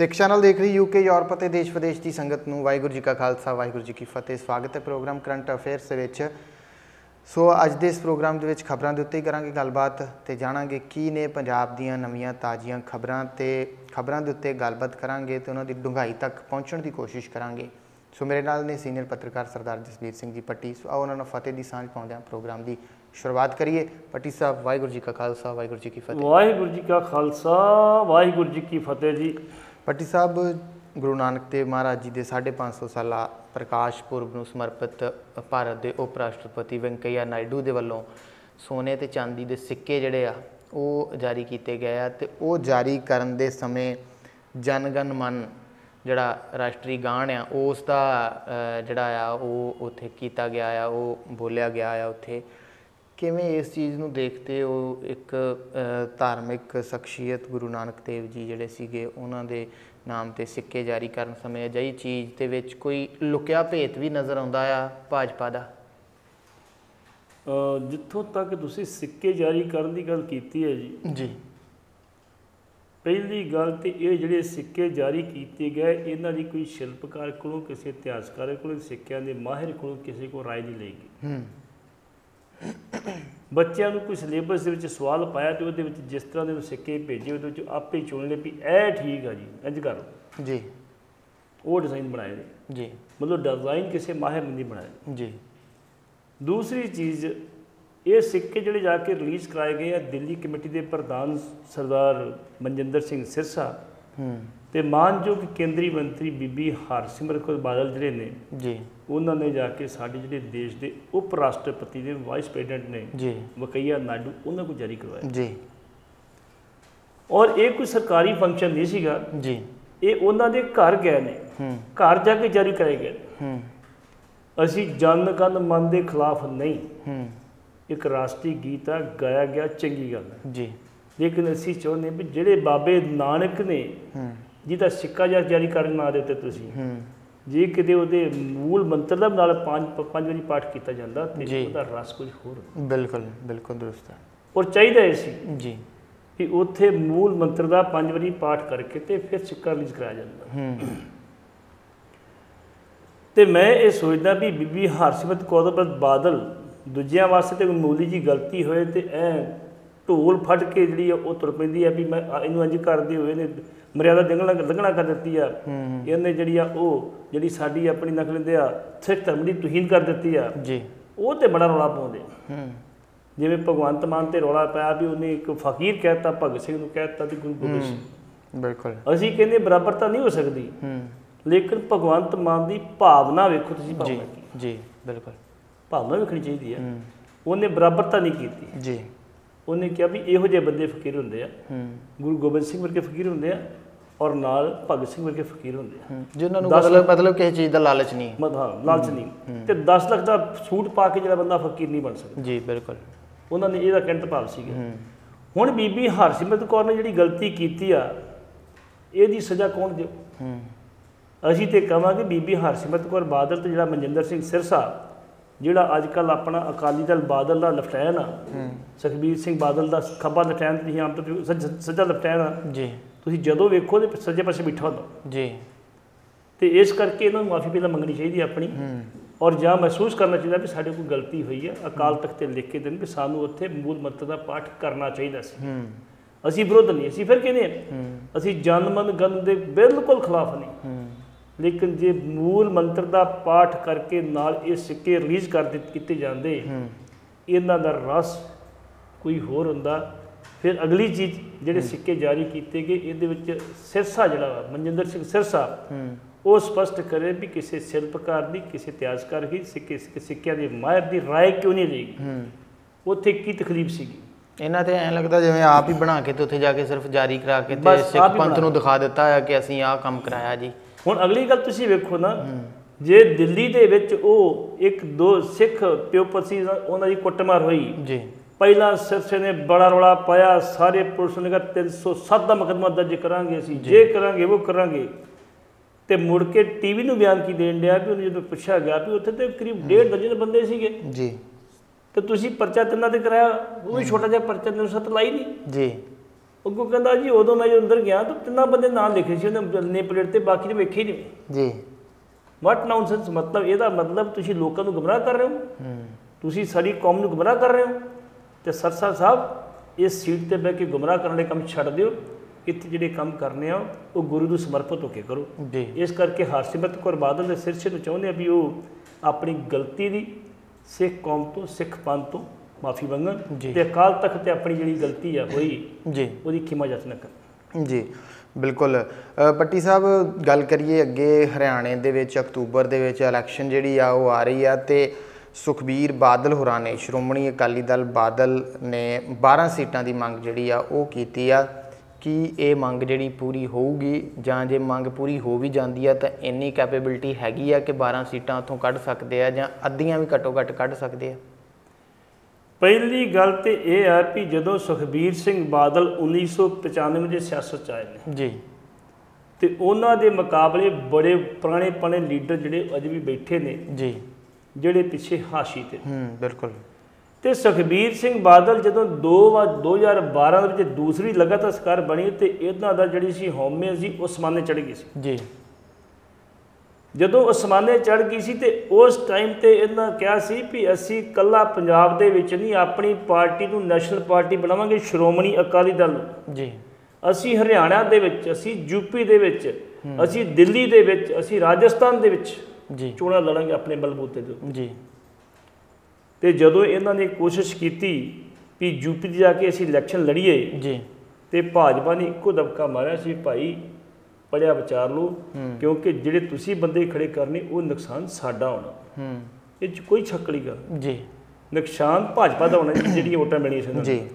ਸਿੱਖ channel ਦੇਖ ਰਹੀ UK, Europe ਅਤੇ ਦੇਸ਼ ਵਿਦੇਸ਼ ਦੀ ਸੰਗਤ ਨੂੰ ਵਾਹਿਗੁਰੂ ਜੀ ਕਾ ਖਾਲਸਾ, ਵਾਹਿਗੁਰੂ ਜੀ ਕੀ ਫਤਿਹ। ਸਵਾਗਤ ਹੈ ਪ੍ਰੋਗਰਾਮ ਕਰੰਟ ਅਫੇਅਰਸ ਦੇ ਵਿੱਚ। ਸੋ ਅੱਜ ਦੇ ਇਸ ਪ੍ਰੋਗਰਾਮ ਦੇ ਵਿੱਚ ਖਬਰਾਂ ਦੇ ਉੱਤੇ ਹੀ ਕਰਾਂਗੇ ਗੱਲਬਾਤ ਤੇ ਜਾਣਾਂਗੇ ਕੀ ਨੇ ਪੰਜਾਬ ਦੀਆਂ ਨਵੀਆਂ ਤਾਜ਼ੀਆਂ ਖਬਰਾਂ ਤੇ ਖਬਰਾਂ ਦੇ ਉੱਤੇ ਗੱਲਬਾਤ ਕਰਾਂਗੇ ਤੇ ਉਹਨਾਂ ਦੀ ਡੂੰਘਾਈ ਤੱਕ ਪਹੁੰਚਣ ਦੀ ਕੋਸ਼ਿਸ਼ ਕਰਾਂਗੇ। ਸੋ ਮੇਰੇ ਨਾਲ ਨੇ ਸੀਨੀਅਰ ਪੱਤਰਕਾਰ ਸਰਦਾਰ ਜਸਵੀਰ ਸਿੰਘ ਜੀ ਪੱਟੀ। ਸੋ ਆਓ ਉਹਨਾਂ ਨੂੰ ਫਤਿਹ ਦੀ ਸਾਂਝ ਪਾਉਂਦੇ ਹਾਂ ਪ੍ਰੋਗਰਾਮ ਦੀ ਸ਼ੁਰੂਆਤ ਕਰੀਏ। ਪੱਟੀ ਸਾਹਿਬ, ਵਾਹਿਗੁਰੂ ਜੀ ਕਾ ਖਾਲਸਾ, ਵਾਹਿਗੁਰੂ ਜੀ ਕੀ ਫਤਿਹ। ਵਾਹਿਗੁਰੂ ਜੀ ਕਾ ਖਾਲਸਾ, ਵਾਹਿਗੁਰੂ ਜੀ ਕੀ ਫਤਿਹ ਜੀ। ਪੱਟੀ ਸਾਹਿਬ, ਗੁਰੂ ਨਾਨਕ ਦੇਵ ਮਹਾਰਾਜ ਜੀ ਦੇ 550 ਸਾਲਾ ਪ੍ਰਕਾਸ਼ ਪੁਰਬ ਨੂੰ ਸਮਰਪਿਤ ਭਾਰਤ ਦੇ ਉਪ ਰਾਸ਼ਟਰਪਤੀ ਵੈਂਕਈਆ ਨਾਇਡੂ ਦੇ ਵੱਲੋਂ ਸੋਨੇ ਤੇ ਚਾਂਦੀ ਦੇ ਸਿੱਕੇ ਜਿਹੜੇ ਆ, ਉਹ ਜਾਰੀ ਕੀਤੇ ਗਏ ਆ ਤੇ ਉਹ ਜਾਰੀ ਕਰਨ ਦੇ ਸਮੇਂ ਜਨਗਨ ਮਨ ਜਿਹੜਾ ਰਾਸ਼ਟਰੀ ਗਾਣ ਆ, ਉਸ ਦਾ ਜਿਹੜਾ ਆ, ਉਹ ਉੱਥੇ ਕੀਤਾ ਗਿਆ ਆ, ਉਹ ਬੋਲਿਆ ਗਿਆ ਆ ਉੱਥੇ। ਕਿਵੇਂ ਇਸ ਚੀਜ਼ ਨੂੰ ਦੇਖਦੇ ਹੋ? ਇੱਕ ਧਾਰਮਿਕ ਸ਼ਖਸੀਅਤ ਗੁਰੂ ਨਾਨਕ ਦੇਵ ਜੀ ਜਿਹੜੇ ਸੀਗੇ ਉਹਨਾਂ ਦੇ ਨਾਮ ਤੇ ਸਿੱਕੇ ਜਾਰੀ ਕਰਨ ਸਮੇਂ ਅਜਿਹੀ ਚੀਜ਼ ਦੇ ਵਿੱਚ ਕੋਈ ਲੁਕਿਆ ਭੇਤ ਵੀ ਨਜ਼ਰ ਆਉਂਦਾ ਆ ਭਾਜਪਾ ਦਾ? ਜਿੱਥੋਂ ਤੱਕ ਤੁਸੀਂ ਸਿੱਕੇ ਜਾਰੀ ਕਰਨ ਦੀ ਗੱਲ ਕੀਤੀ ਹੈ ਜੀ। ਜੀ। ਪਹਿਲੀ ਗੱਲ ਤੇ ਇਹ ਜਿਹੜੇ ਸਿੱਕੇ ਜਾਰੀ ਕੀਤੇ ਗਏ ਇਹਨਾਂ ਦੀ ਕੋਈ ਸ਼ਿਲਪਕਾਰ ਕੋਲੋਂ ਕਿਸੇ ਇਤਿਹਾਸਕਾਰ ਕੋਲੋਂ ਸਿੱਕਿਆਂ ਦੇ ਮਾਹਿਰ ਕੋਲੋਂ ਕਿਸੇ ਕੋਲ ਰਾਏ ਨਹੀਂ ਲਈ ਗਈ। ਹੂੰ। ਬੱਚਿਆਂ ਨੂੰ ਕੋਈ ਸਿਲੇਬਸ ਦੇ ਵਿੱਚ ਸਵਾਲ ਪਾਇਆ ਤੇ ਉਹਦੇ ਵਿੱਚ ਜਿਸ ਤਰ੍ਹਾਂ ਦੇ ਉਹ ਸਿੱਕੇ ਭੇਜੇ ਉਹਦੇ ਵਿੱਚ ਆਪੇ ਹੀ ਚੁਣ ਲਏ ਵੀ ਇਹ ਠੀਕ ਆ ਜੀ ਇੰਜ ਕਰੋ ਜੀ। ਉਹ ਡਿਜ਼ਾਈਨ ਬਣਾਏ ਨੇ। ਜੀ। ਮਤਲਬ ਡਿਜ਼ਾਈਨ ਕਿਸੇ ਮਾਹਿਰ ਨੇ ਨਹੀਂ ਬਣਾਏ। ਜੀ। ਦੂਸਰੀ ਚੀਜ਼ ਇਹ ਸਿੱਕੇ ਜਿਹੜੇ ਜਾ ਕੇ ਰਿਲੀਜ਼ ਕਰਾਏ ਗਏ ਆ ਦਿੱਲੀ ਕਮੇਟੀ ਦੇ ਪ੍ਰਧਾਨ ਸਰਦਾਰ ਮਨਜਿੰਦਰ ਸਿੰਘ ਸਿਰਸਾ। ਹੂੰ। ਤੇ ਮਾਨਯੋਗ ਕੇਂਦਰੀ ਮੰਤਰੀ ਬੀਬੀ ਹਰਸਿਮਰਤ ਕੌਰ ਬਾਦਲ ਜਿਹੜੇ ਨੇ ਜੀ। ਉਹਨਾਂ ਨੇ ਜਾ ਕੇ ਸਾਡੇ ਜਿਹੜੇ ਦੇਸ਼ ਦੇ ਉਪ ਰਾਸ਼ਟਰਪਤੀ ਦੇ ਵਾਈਸ ਪ੍ਰੈਜ਼ੀਡੈਂਟ ਨੇ ਜੀ। ਵਕਈਆ ਨਾਇਡੂ ਉਹਨਾਂ ਕੋਲ ਜਾਰੀ ਕਰਵਾਇਆ। ਜੀ। ਔਰ ਇਹ ਕੋਈ ਸਰਕਾਰੀ ਫੰਕਸ਼ਨ ਨਹੀਂ ਸੀਗਾ। ਜੀ। ਇਹ ਉਹਨਾਂ ਦੇ ਘਰ ਗਏ ਨੇ। ਹੂੰ। ਘਰ ਜਾ ਕੇ ਜਾਰੀ ਕਰਾਏ ਗਏ। ਹੂੰ। ਅਸੀਂ ਜਨ ਗਣ ਮਨ ਦੇ ਖਿਲਾਫ ਨਹੀਂ। ਹੂੰ। ਇੱਕ ਰਾਸ਼ਟਰੀ ਗੀਤ ਆ ਗਾਇਆ ਗਿਆ ਚੰਗੀ ਗੱਲ ਹੈ ਜੀ। ਲੇਕਿਨ ਅਸੀਂ ਚਾਹੁੰਦੇ ਵੀ ਜਿਹੜੇ ਬਾਬੇ ਨਾਨਕ ਨੇ ਹੂੰ। ਜਿਹਦਾ ਸਿੱਕਾ ਜਾਂ ਜਾਰੀ ਕਰਨ ਨਾ ਦਿੱਤੇ ਤੁਸੀਂ। ਹੂੰ। ਜੇ ਕਿਤੇ ਉਹਦੇ ਮੂਲ ਮੰਤਰ ਦਾ ਨਾਲ ਪੰਜ ਪੰਜ ਵਾਰੀ ਪਾਠ ਕੀਤਾ ਜਾਂਦਾ ਤੇ। ਉਹਦਾ ਰਸ ਕੁਝ ਹੋਰ। ਬਿਲਕੁਲ ਬਿਲਕੁਲ ਦਰੁਸਤ ਹੈ। ਔਰ ਚਾਹੀਦਾ ਇਹ ਸੀ ਜੀ। ਕਿ ਉੱਥੇ ਮੂਲ ਮੰਤਰ ਦਾ ਪੰਜ ਵਾਰੀ ਪਾਠ ਕਰਕੇ ਤੇ ਫਿਰ ਸਿੱਕਾ ਰਿਲੀਜ਼ ਕਰਾਇਆ ਜਾਂਦਾ। ਹੂੰ। ਤੇ ਮੈਂ ਇਹ ਸੋਚਦਾ ਵੀ ਬੀਬੀ ਹਰਸਿਮਰਤ ਕੌਰ ਬਾਦਲ ਦੂਜਿਆਂ ਵਾਸਤੇ ਤੇ ਕੋਈ ਮੂਲੀ ਜੀ ਗਲਤੀ ਹੋਏ ਤੇ ਐ ਢੋਲ ਫੜ ਕੇ ਜਿਹੜੀ ਆ ਉਹ ਤੁਰ ਪੈਂਦੀ ਆ ਵੀ ਮੈਂ ਆ ਇਹਨੂੰ ਇੰਜ ਕਰਦੇ ਹੋਏ ਨੇ ਮਰਿਆਦਾ ਲੰਘਣਾ ਲੰਘਣਾ ਕਰ ਦਿੱਤੀ ਆ। ਇਹਨੇ ਜਿਹੜੀ ਆ ਉਹ ਜਿਹੜੀ ਸਾਡੀ ਆਪਣੀ ਨਕਲ ਦੇ ਆ ਸਿੱਖ ਧਰਮ ਦੀ ਤੁਹੀਨ ਕਰ ਦਿੱਤੀ ਆ। ਜੀ। ਉਹ ਤੇ ਬੜਾ ਰੌਲਾ ਪਾਉਂਦੇ ਆ। ਹੂੰ। ਜਿਵੇਂ ਭਗਵੰਤ ਮਾਨ ਤੇ ਰੌਲਾ ਪਾਇਆ ਵੀ ਉਹਨੇ ਇੱਕ ਫਕੀਰ ਕਹਿਤਾ ਭਗਤ ਸਿੰਘ ਨੂੰ ਕਹਿਤਾ ਤੇ ਗੁਰੂ ਗੋਬਿੰਦ ਸਿੰਘ। ਬਿਲਕੁਲ। ਅਸੀਂ ਕਹਿੰਦੇ ਬਰਾਬਰਤਾ ਨਹੀਂ ਹੋ ਸਕਦੀ। ਹੂੰ। ਲੇਕਿਨ ਭਗਵੰਤ ਮਾਨ ਦੀ ਭਾਵਨਾ ਵੇਖੋ ਤੁਸੀਂ ਜੀ ਭਾਵਨਾ ਕੀ ਜੀ ਬਿਲਕੁਲ। ਭਾਵਨਾ ਵੇਖਣੀ ਚਾਹੀਦੀ ਹੈ ਹੂੰ। ਉਹਨੇ ਬਰਾਬਰਤਾ ਨਹੀਂ ਕੀਤੀ। ਜੀ। ਉਹਨੇ ਕਿਹਾ ਵੀ ਇਹੋ ਜਿਹੇ ਬੰਦੇ ਫਕੀਰ ਹੁੰਦੇ ਆ। ਗੁਰੂ ਗੋਬਿੰਦ ਸਿੰਘ ਵਰਗੇ ਫਕੀਰ ਹੁੰਦੇ ਆ ਔਰ ਨਾਲ ਭਗਤ ਸਿੰਘ ਵਰਗੇ ਫਕੀਰ ਹੁੰਦੇ ਆ। ਜਿਨ੍ਹਾਂ ਨੂੰ ਮਤਲਬ ਮਤਲਬ ਕਿਸੇ ਚੀਜ਼ ਦਾ ਲਾਲਚ ਨਹੀਂ ਮਤ ਹਾਂ ਲਾਲਚ ਨਹੀਂ। ਤੇ 10 ਲੱਖ ਦਾ ਸੂਟ ਪਾ ਕੇ ਜਿਹੜਾ ਬੰਦਾ ਫਕੀਰ ਨਹੀਂ ਬਣ ਸਕਦਾ। ਜੀ ਬਿਲਕੁਲ। ਉਹਨਾਂ ਨੇ ਇਹਦਾ ਕਹਿੰਟ ਭਾਵ ਸੀਗਾ। ਹੁਣ ਬੀਬੀ ਹਰਸਿਮਰਤ ਕੌਰ ਨੇ ਜਿਹੜੀ ਗਲਤੀ ਕੀਤੀ ਆ ਇਹਦੀ ਸਜ਼ਾ ਕੌਣ ਦਿਓ? ਅਸੀਂ ਤੇ ਕਹਾਂਗੇ ਬੀਬੀ ਹਰਸਿਮਰਤ ਕੌਰ ਬਾਦਲ ਤੇ ਜਿਹੜਾ ਮਨਜਿੰਦਰ ਸਿੰਘ ਸਿਰਸਾ ਜਿਹੜਾ ਅੱਜ ਕੱਲ ਆਪਣਾ ਅਕਾਲੀ ਦਲ ਬਾਦਲ ਦਾ ਲੈਫਟੈਨਟ ਆ ਸੁਖਬੀਰ ਸਿੰਘ ਬਾਦਲ ਦਾ ਖੱਬਾ ਲੈਫਟੈਨਟ ਤੁਸੀਂ ਆਮ ਤੌਰ ਤੇ ਸੱਜ- ਲੈਫਟੈਨਟ ਆ। ਜੀ। ਤੁਸੀਂ ਜਦੋਂ ਵੇਖੋ ਤੇ ਸੱਜੇ ਪਾਸੇ ਬਿਠਾ ਹੁੰਦਾ। ਜੀ। ਤੇ ਇਸ ਕਰਕੇ ਇਹਨਾਂ ਨੂੰ ਮਾਫੀ ਪਹਿਲਾਂ ਮੰਗਣੀ ਚਾਹੀਦੀ ਆਪਣੀ। ਔਰ ਜਾਂ ਮਹਿਸੂਸ ਕਰਨਾ ਚਾਹੀਦਾ ਵੀ ਸਾਡੇ ਕੋਲ ਗਲਤੀ ਹੋਈ ਹੈ ਅਕਾਲ ਤਖਤ ਤੇ ਲਿਖ ਕੇ ਦੇਣ ਵੀ ਸਾਨੂੰ ਉੱਥੇ ਮੂਲ ਮੰਤਰ ਦਾ ਪਾਠ ਕਰਨਾ ਚਾਹੀਦਾ ਸੀ। ਅਸੀਂ ਵਿਰੋਧ ਨਹੀਂ ਅਸੀਂ ਫਿਰ ਕਹਿੰਦੇ ਅਸੀਂ ਜਨ ਮਨ ਗਨ ਦੇ ਬਿਲਕੁਲ ਖਿਲਾਫ ਨਹੀਂ। ਲੇਕਿਨ ਜੇ ਮੂਲ ਮੰਤਰ ਦਾ ਪਾਠ ਕਰਕੇ ਨਾਲ ਇਹ ਸਿੱਕੇ ਰਿਲੀਜ਼ ਕਰ ਦਿੱਤੇ ਕੀਤੇ ਜਾਂਦੇ ਇਹਨਾਂ ਦਾ ਰਸ ਕੋਈ ਹੋਰ ਹੁੰਦਾ। ਫਿਰ ਅਗਲੀ ਚੀਜ਼ ਜਿਹੜੇ ਸਿੱਕੇ ਜਾਰੀ ਕੀਤੇ ਗਏ ਇਹਦੇ ਵਿੱਚ ਸਿਰਸਾ ਜਿਹੜਾ ਮਨਜਿੰਦਰ ਸਿੰਘ ਸਿਰਸਾ ਉਹ ਸਪਸ਼ਟ ਕਰੇ ਵੀ ਕਿਸੇ ਸ਼ਿਲਪਕਾਰ ਦੀ ਕਿਸੇ ਇਤਿਹਾਸਕਾਰ ਦੀ ਸਿੱਕੇ ਸਿੱਕਿਆਂ ਦੇ ਮਾਹਿਰ ਦੀ ਰਾਏ ਕਿਉਂ ਨਹੀਂ ਲਈ ਉੱਥੇ ਕੀ ਤਕਲੀਫ ਸੀਗੀ? ਇਹਨਾਂ ਤੇ ਐਂ ਲੱਗਦਾ ਜਿਵੇਂ ਆਪ ਹੀ ਬਣਾ ਕੇ ਤੇ ਉੱਥੇ ਜਾ ਕੇ ਸਿਰਫ ਜਾਰੀ ਕਰਾ ਕੇ ਤੇ ਸਿੱਖ ਪੰਥ ਨੂੰ ਦਿਖਾ ਦਿੱਤਾ ਹੈ ਕਿ ਅਸੀਂ ਆਹ ਕੰਮ ਕਰਾਇਆ ਜੀ। ਹੁਣ ਅਗਲੀ ਗੱਲ ਤੁਸੀਂ ਵੇਖੋ ਨਾ ਜੇ ਦਿੱਲੀ ਦੇ ਵਿੱਚ ਉਹ ਇੱਕ ਦੋ ਸਿੱਖ ਪਿਓਪਸੀ ਉਹਨਾਂ ਦੀ ਕੁੱਟਮਾਰ ਹੋਈ। ਜੀ। ਪਹਿਲਾਂ ਸਿਰਸੇ ਨੇ ਬੜਾ ਰੌਲਾ ਪਾਇਆ ਸਾਰੇ ਪੁਲਿਸ ਨੇ ਕਿਹਾ 307 ਦਾ ਮੁਕੱਦਮਾ ਦਰਜ ਕਰਾਂਗੇ ਅਸੀਂ ਜੇ। ਕਰਾਂਗੇ ਉਹ ਕਰਾਂਗੇ। ਤੇ ਮੁੜ ਕੇ ਟੀਵੀ ਨੂੰ ਬਿਆਨ ਕੀ ਦੇਣ ਡਿਆ ਵੀ ਉਹਨੂੰ ਜਦੋਂ ਪੁੱਛਿਆ ਗਿਆ ਵੀ ਉੱਥੇ ਤੇ ਕਰੀਬ ਡੇਢ ਦਰਜਨ ਬੰਦੇ ਸੀਗੇ। ਜੀ। ਤੇ ਤੁਸੀਂ ਪਰਚਾ ਤਿੰਨਾਂ ਤੇ ਕਰਾਇਆ ਉਹ ਵੀ ਛੋਟਾ ਜਿਹਾ ਪਰਚਾ 307 ਲਾਈ ਨਹੀਂ ਜੀ। ਅੱਗੋਂ ਕਹਿੰਦਾ ਜੀ ਉਦੋਂ ਮੈਂ ਜਦੋਂ ਅੰਦਰ ਗਿਆ ਤਾਂ ਤਿੰਨਾਂ ਬੰਦੇ ਨਾਂ ਲਿਖੇ ਸੀ ਉਹਨੇ ਨੇ ਪਲੇਟ ਤੇ ਬਾਕੀ ਦੇ ਵੇਖੇ ਹੀ ਨਹੀਂ। ਜੀ। ਵਾਟ ਨਾਉਂਸੈਂਸ ਮਤਲਬ ਇਹਦਾ ਮਤਲਬ ਤੁਸੀਂ ਲੋਕਾਂ ਨੂੰ ਗੁੰਮਰਾਹ ਕਰ ਰਹੇ ਹੋ? ਹੂੰ। ਤੁਸੀਂ ਸਾਰੀ ਕੌਮ ਨੂੰ ਗੁੰਮਰਾਹ ਕਰ ਰਹੇ ਹੋ? ਤੇ ਸਰਸਾ ਸਾਹਿਬ ਇਸ ਸੀਟ ਤੇ ਬਹਿ ਕੇ ਗੁੰਮਰਾਹ ਕਰਨ ਦੇ ਕੰਮ ਛੱਡ ਦਿਓ। ਇੱਥੇ ਜਿਹੜੇ ਕੰਮ ਕਰਨੇ ਆ ਉਹ ਗੁਰੂ ਨੂੰ ਸਮਰਪਿਤ ਹੋ ਕੇ ਕਰੋ। ਜੀ। ਇਸ ਕਰਕੇ ਹਰਸਿਮਰਤ ਕੌਰ ਬਾਦਲ ਦੇ ਸਿਰਸੇ ਨੂੰ ਚਾਹੁੰਦੇ ਆ ਵੀ ਉਹ ਆਪਣੀ ਗਲਤੀ ਦੀ ਸਿੱਖ ਕੌਮ ਤੋਂ ਸਿੱਖ ਪੰਥ ਤੋਂ ਮਾਫੀ ਮੰਗਣ ਜੀ। ਤੇ ਅਕਾਲ ਤਖਤ ਤੇ ਆਪਣੀ ਜਿਹੜੀ ਗਲਤੀ ਆ ਹੋਈ ਜੀ। ਉਹਦੀ ਖਿਮਾ ਯਤਨ ਕਰਨ ਜੀ ਬਿਲਕੁਲ। ਪੱਟੀ ਸਾਹਿਬ ਗੱਲ ਕਰੀਏ ਅੱਗੇ ਹਰਿਆਣੇ ਦੇ ਵਿੱਚ ਅਕਤੂਬਰ ਦੇ ਵਿੱਚ ਇਲੈਕਸ਼ਨ ਜਿਹੜੀ ਆ ਉਹ ਆ ਰਹੀ ਆ ਤੇ ਸੁਖਬੀਰ ਬਾਦਲ ਹੋਰਾਂ ਨੇ ਸ਼੍ਰੋਮਣੀ ਅਕਾਲੀ ਦਲ ਬਾਦਲ ਨੇ 12 ਸੀਟਾਂ ਦੀ ਮੰਗ ਜਿਹੜੀ ਆ ਉਹ ਕੀਤੀ ਆ। ਕਿ ਇਹ ਮੰਗ ਜਿਹੜੀ ਪੂਰੀ ਹੋਊਗੀ ਜਾਂ ਜੇ ਮੰਗ ਪੂਰੀ ਹੋ ਵੀ ਜਾਂਦੀ ਆ ਤਾਂ ਇੰਨੀ ਕੈਪੇਬਿਲਿਟੀ ਹੈਗੀ ਆ ਕਿ 12 ਸੀਟਾਂ ਉੱਥੋਂ ਕੱਢ ਸਕਦੇ ਆ ਜਾਂ ਅੱਧੀਆਂ ਵੀ ਘੱਟੋ ਘੱਟ ਕੱਢ ਸਕਦੇ ਆ? ਪਹਿਲੀ ਗੱਲ ਤੇ ਇਹ ਹੈ ਕਿ ਜਦੋਂ ਸੁਖਬੀਰ ਸਿੰਘ ਬਾਦਲ 1995 ਦੇ ਸਿਆਸਤ ਚ ਆਏ ਨੇ ਜੀ। ਤੇ ਉਹਨਾਂ ਦੇ ਮੁਕਾਬਲੇ ਬੜੇ ਪੁਰਾਣੇ ਪੁਰਾਣੇ ਲੀਡਰ ਜਿਹੜੇ ਅਜੇ ਵੀ ਬੈਠੇ ਨੇ ਜੀ। ਜਿਹੜੇ ਪਿੱਛੇ ਹਾਸ਼ੀ ਤੇ। ਹੂੰ ਬਿਲਕੁਲ। ਤੇ ਸੁਖਬੀਰ ਸਿੰਘ ਬਾਦਲ ਜਦੋਂ 2 ਵਾਰ 2012 ਦੇ ਵਿੱਚ ਦੂਸਰੀ ਲਗਾਤਾਰ ਸਰਕਾਰ ਬਣੀ ਤੇ ਇਹਨਾਂ ਦਾ ਜਿਹੜੀ ਸੀ ਹਉਮੈ ਸੀ ਉਹ ਸਮਾਨੇ ਚੜ ਗਈ ਸੀ। ਜੀ। ਜਦੋਂ ਉਹ ਸਮਾਨੇ ਚੜ ਗਈ ਸੀ ਤੇ ਉਸ ਟਾਈਮ ਤੇ ਇਹਨਾਂ ਕਿਹਾ ਸੀ ਵੀ ਅਸੀਂ ਕੱਲਾ ਪੰਜਾਬ ਦੇ ਵਿੱਚ ਨਹੀਂ ਆਪਣੀ ਪਾਰਟੀ ਨੂੰ ਨੈਸ਼ਨਲ ਪਾਰਟੀ ਬਣਾਵਾਂਗੇ ਸ਼੍ਰੋਮਣੀ ਅਕਾਲੀ ਦਲ। ਜੀ। ਅਸੀਂ ਹਰਿਆਣਾ ਦੇ ਵਿੱਚ ਅਸੀਂ ਯੂਪੀ ਦੇ ਵਿੱਚ ਅਸੀਂ ਦਿੱਲੀ ਦੇ ਵਿੱਚ ਅਸੀਂ ਰਾਜਸਥਾਨ ਦੇ ਵਿੱਚ ਜੀ। ਚੋਣਾਂ ਲੜਾਂਗੇ ਆਪਣੇ ਬਲਬੂਤੇ ਦੇ। ਜੀ। ਤੇ ਜਦੋਂ ਇਹਨਾਂ ਨੇ ਕੋਸ਼ਿਸ਼ ਕੀਤੀ ਵੀ ਯੂਪੀ ਜਾ ਕੇ ਅਸੀਂ ਇਲੈਕਸ਼ਨ ਲੜੀਏ ਜੀ। ਤੇ ਭਾਜਪਾ ਨੇ ਇੱਕੋ ਦਬਕਾ ਮਾਰਿਆ ਸੀ ਭਾਈ ਪੜਿਆ ਵਿਚਾਰ ਲਓ। ਕਿਉਂਕਿ ਜਿਹੜੇ ਤੁਸੀਂ ਬੰਦੇ ਖੜੇ ਕਰਨੇ ਉਹ ਨੁਕਸਾਨ ਸਾਡਾ ਹੋਣਾ। ਹੂੰ। ਇਹ 'ਚ ਕੋਈ ਸ਼ੱਕ ਨਹੀਂ ਗੱਲ ਜੀ। ਨੁਕਸਾਨ ਭਾਜਪਾ ਦਾ ਹੋਣਾ ਜੀ, ਜਿਹੜੀਆਂ ਵੋਟਾਂ ਮਿਲੀਆਂ ਸੀ। ਜੀ।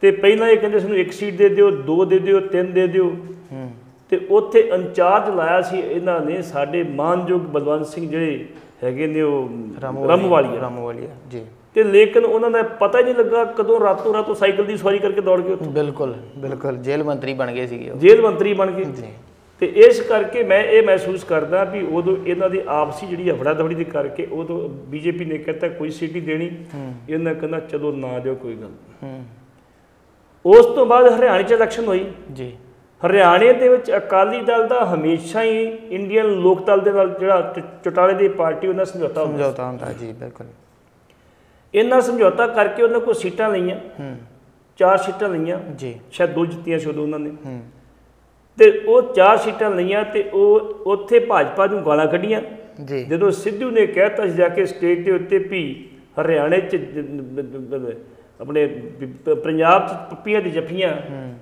ਤੇ ਪਹਿਲਾਂ ਇਹ ਕਹਿੰਦੇ ਸਾਨੂੰ ਇੱਕ ਸੀਟ ਦੇ ਦਿਓ ਦੋ ਦੇ ਦਿਓ ਤਿੰਨ ਦੇ ਦਿਓ। ਹੂੰ। ਤੇ ਉੱਥੇ ਇੰਚਾਰਜ ਲਾਇਆ ਸੀ ਇਹਨਾਂ ਨੇ ਸਾਡੇ ਮਾਨਯੋਗ ਬਲਵੰਤ ਸਿੰਘ ਜਿਹੜੇ ਹੈਗੇ ਨੇ ਉਹ ਰਮਵਾਲੀਆ। ਰਾਮਵਾਲੀਆ ਜੀ। ਤੇ ਲੇਕਿਨ ਉਹਨਾਂ ਦਾ ਪਤਾ ਹੀ ਨਹੀਂ ਲੱਗਾ ਕਦੋਂ ਰਾਤੋਂ ਰਾਤੋਂ ਸਾਈਕਲ ਦੀ ਸਵਾਰੀ ਕਰਕੇ ਦੌੜ ਗਏ ਉੱਥੇ। ਬਿਲਕੁਲ ਬਿਲਕੁਲ। ਜੇਲ੍ਹ ਮੰਤਰੀ ਬਣ ਗਏ ਸੀਗੇ ਉਹ। ਜੇਲ੍ਹ ਮੰਤਰੀ ਬਣ ਗਏ। ਜੀ। ਤੇ ਇਸ ਕਰਕੇ ਮੈਂ ਇਹ ਮਹਿਸੂਸ ਕਰਦਾ ਵੀ ਉਦੋਂ ਇਹਨਾਂ ਦੀ ਆਪਸੀ ਜਿਹੜੀ ਹਫੜਾ ਦਫੜੀ ਦੇ ਕਰਕੇ ਉਦੋਂ ਬੀਜੇਪੀ ਨੇ ਕਹਿੰਦਾ ਕੋਈ ਸੀਟ ਦੇਣੀ। ਇਹਨਾਂ ਕਹਿੰਦਾ ਚਲੋ ਨਾ ਦਿਓ ਕੋਈ ਗੱਲ ਉਸ ਤੋਂ ਬਾਅਦ ਹਰਿਆਣੇ 'ਚ ਇਲੈਕਸ਼ਨ ਹੋਈ। ਜੀ। ਹਰਿਆਣੇ ਦੇ ਵਿੱਚ ਅਕਾਲੀ ਦਲ ਦਾ ਹਮੇਸ਼ਾ ਹੀ ਇੰਡੀਅਨ ਲੋਕ ਦਲ ਦੇ ਨਾਲ ਜਿਹੜਾ ਚੁਟਾਲੇ ਦੀ ਪਾਰਟੀ ਉਹਨਾਂ ਸਮਝੌਤਾ ਹੁੰਦਾ ਸਮਝੌਤਾ ਹੁੰਦਾ ਜੀ ਬਿਲਕੁਲ। ਇਹਨਾਂ ਸਮਝੌਤਾ ਕਰਕੇ ਉਹਨਾਂ ਕੋਲ ਸੀਟਾਂ ਲਈਆਂ। ਹੂੰ। ਚਾਰ ਸੀਟਾਂ ਲਈਆਂ। ਜੀ। ਸ਼ਾਇਦ ਦੋ ਜਿੱਤੀਆਂ ਸੀ ਉਦੋਂ ਉਹਨਾਂ ਨੇ। ਹੂੰ। ਤੇ ਉਹ ਚਾਰ ਸੀਟਾਂ ਲਈਆਂ ਤੇ ਉਹ ਉੱਥੇ ਭਾਜਪਾ ਨੂੰ ਗਾਲਾਂ ਕੱਢੀਆਂ। ਜੀ। ਜਦੋਂ ਸਿੱਧੂ ਨੇ ਕਹਿਤਾ ਸੀ ਜਾ ਕੇ ਸਟੇਜ ਦੇ ਉੱਤੇ ਵੀ ਹਰਿਆਣੇ ਚ ਆਪਣੇ ਪੰਜਾਬ ਚ ਪੱਪੀਆਂ ਦੀ ਜੱਫੀਆਂ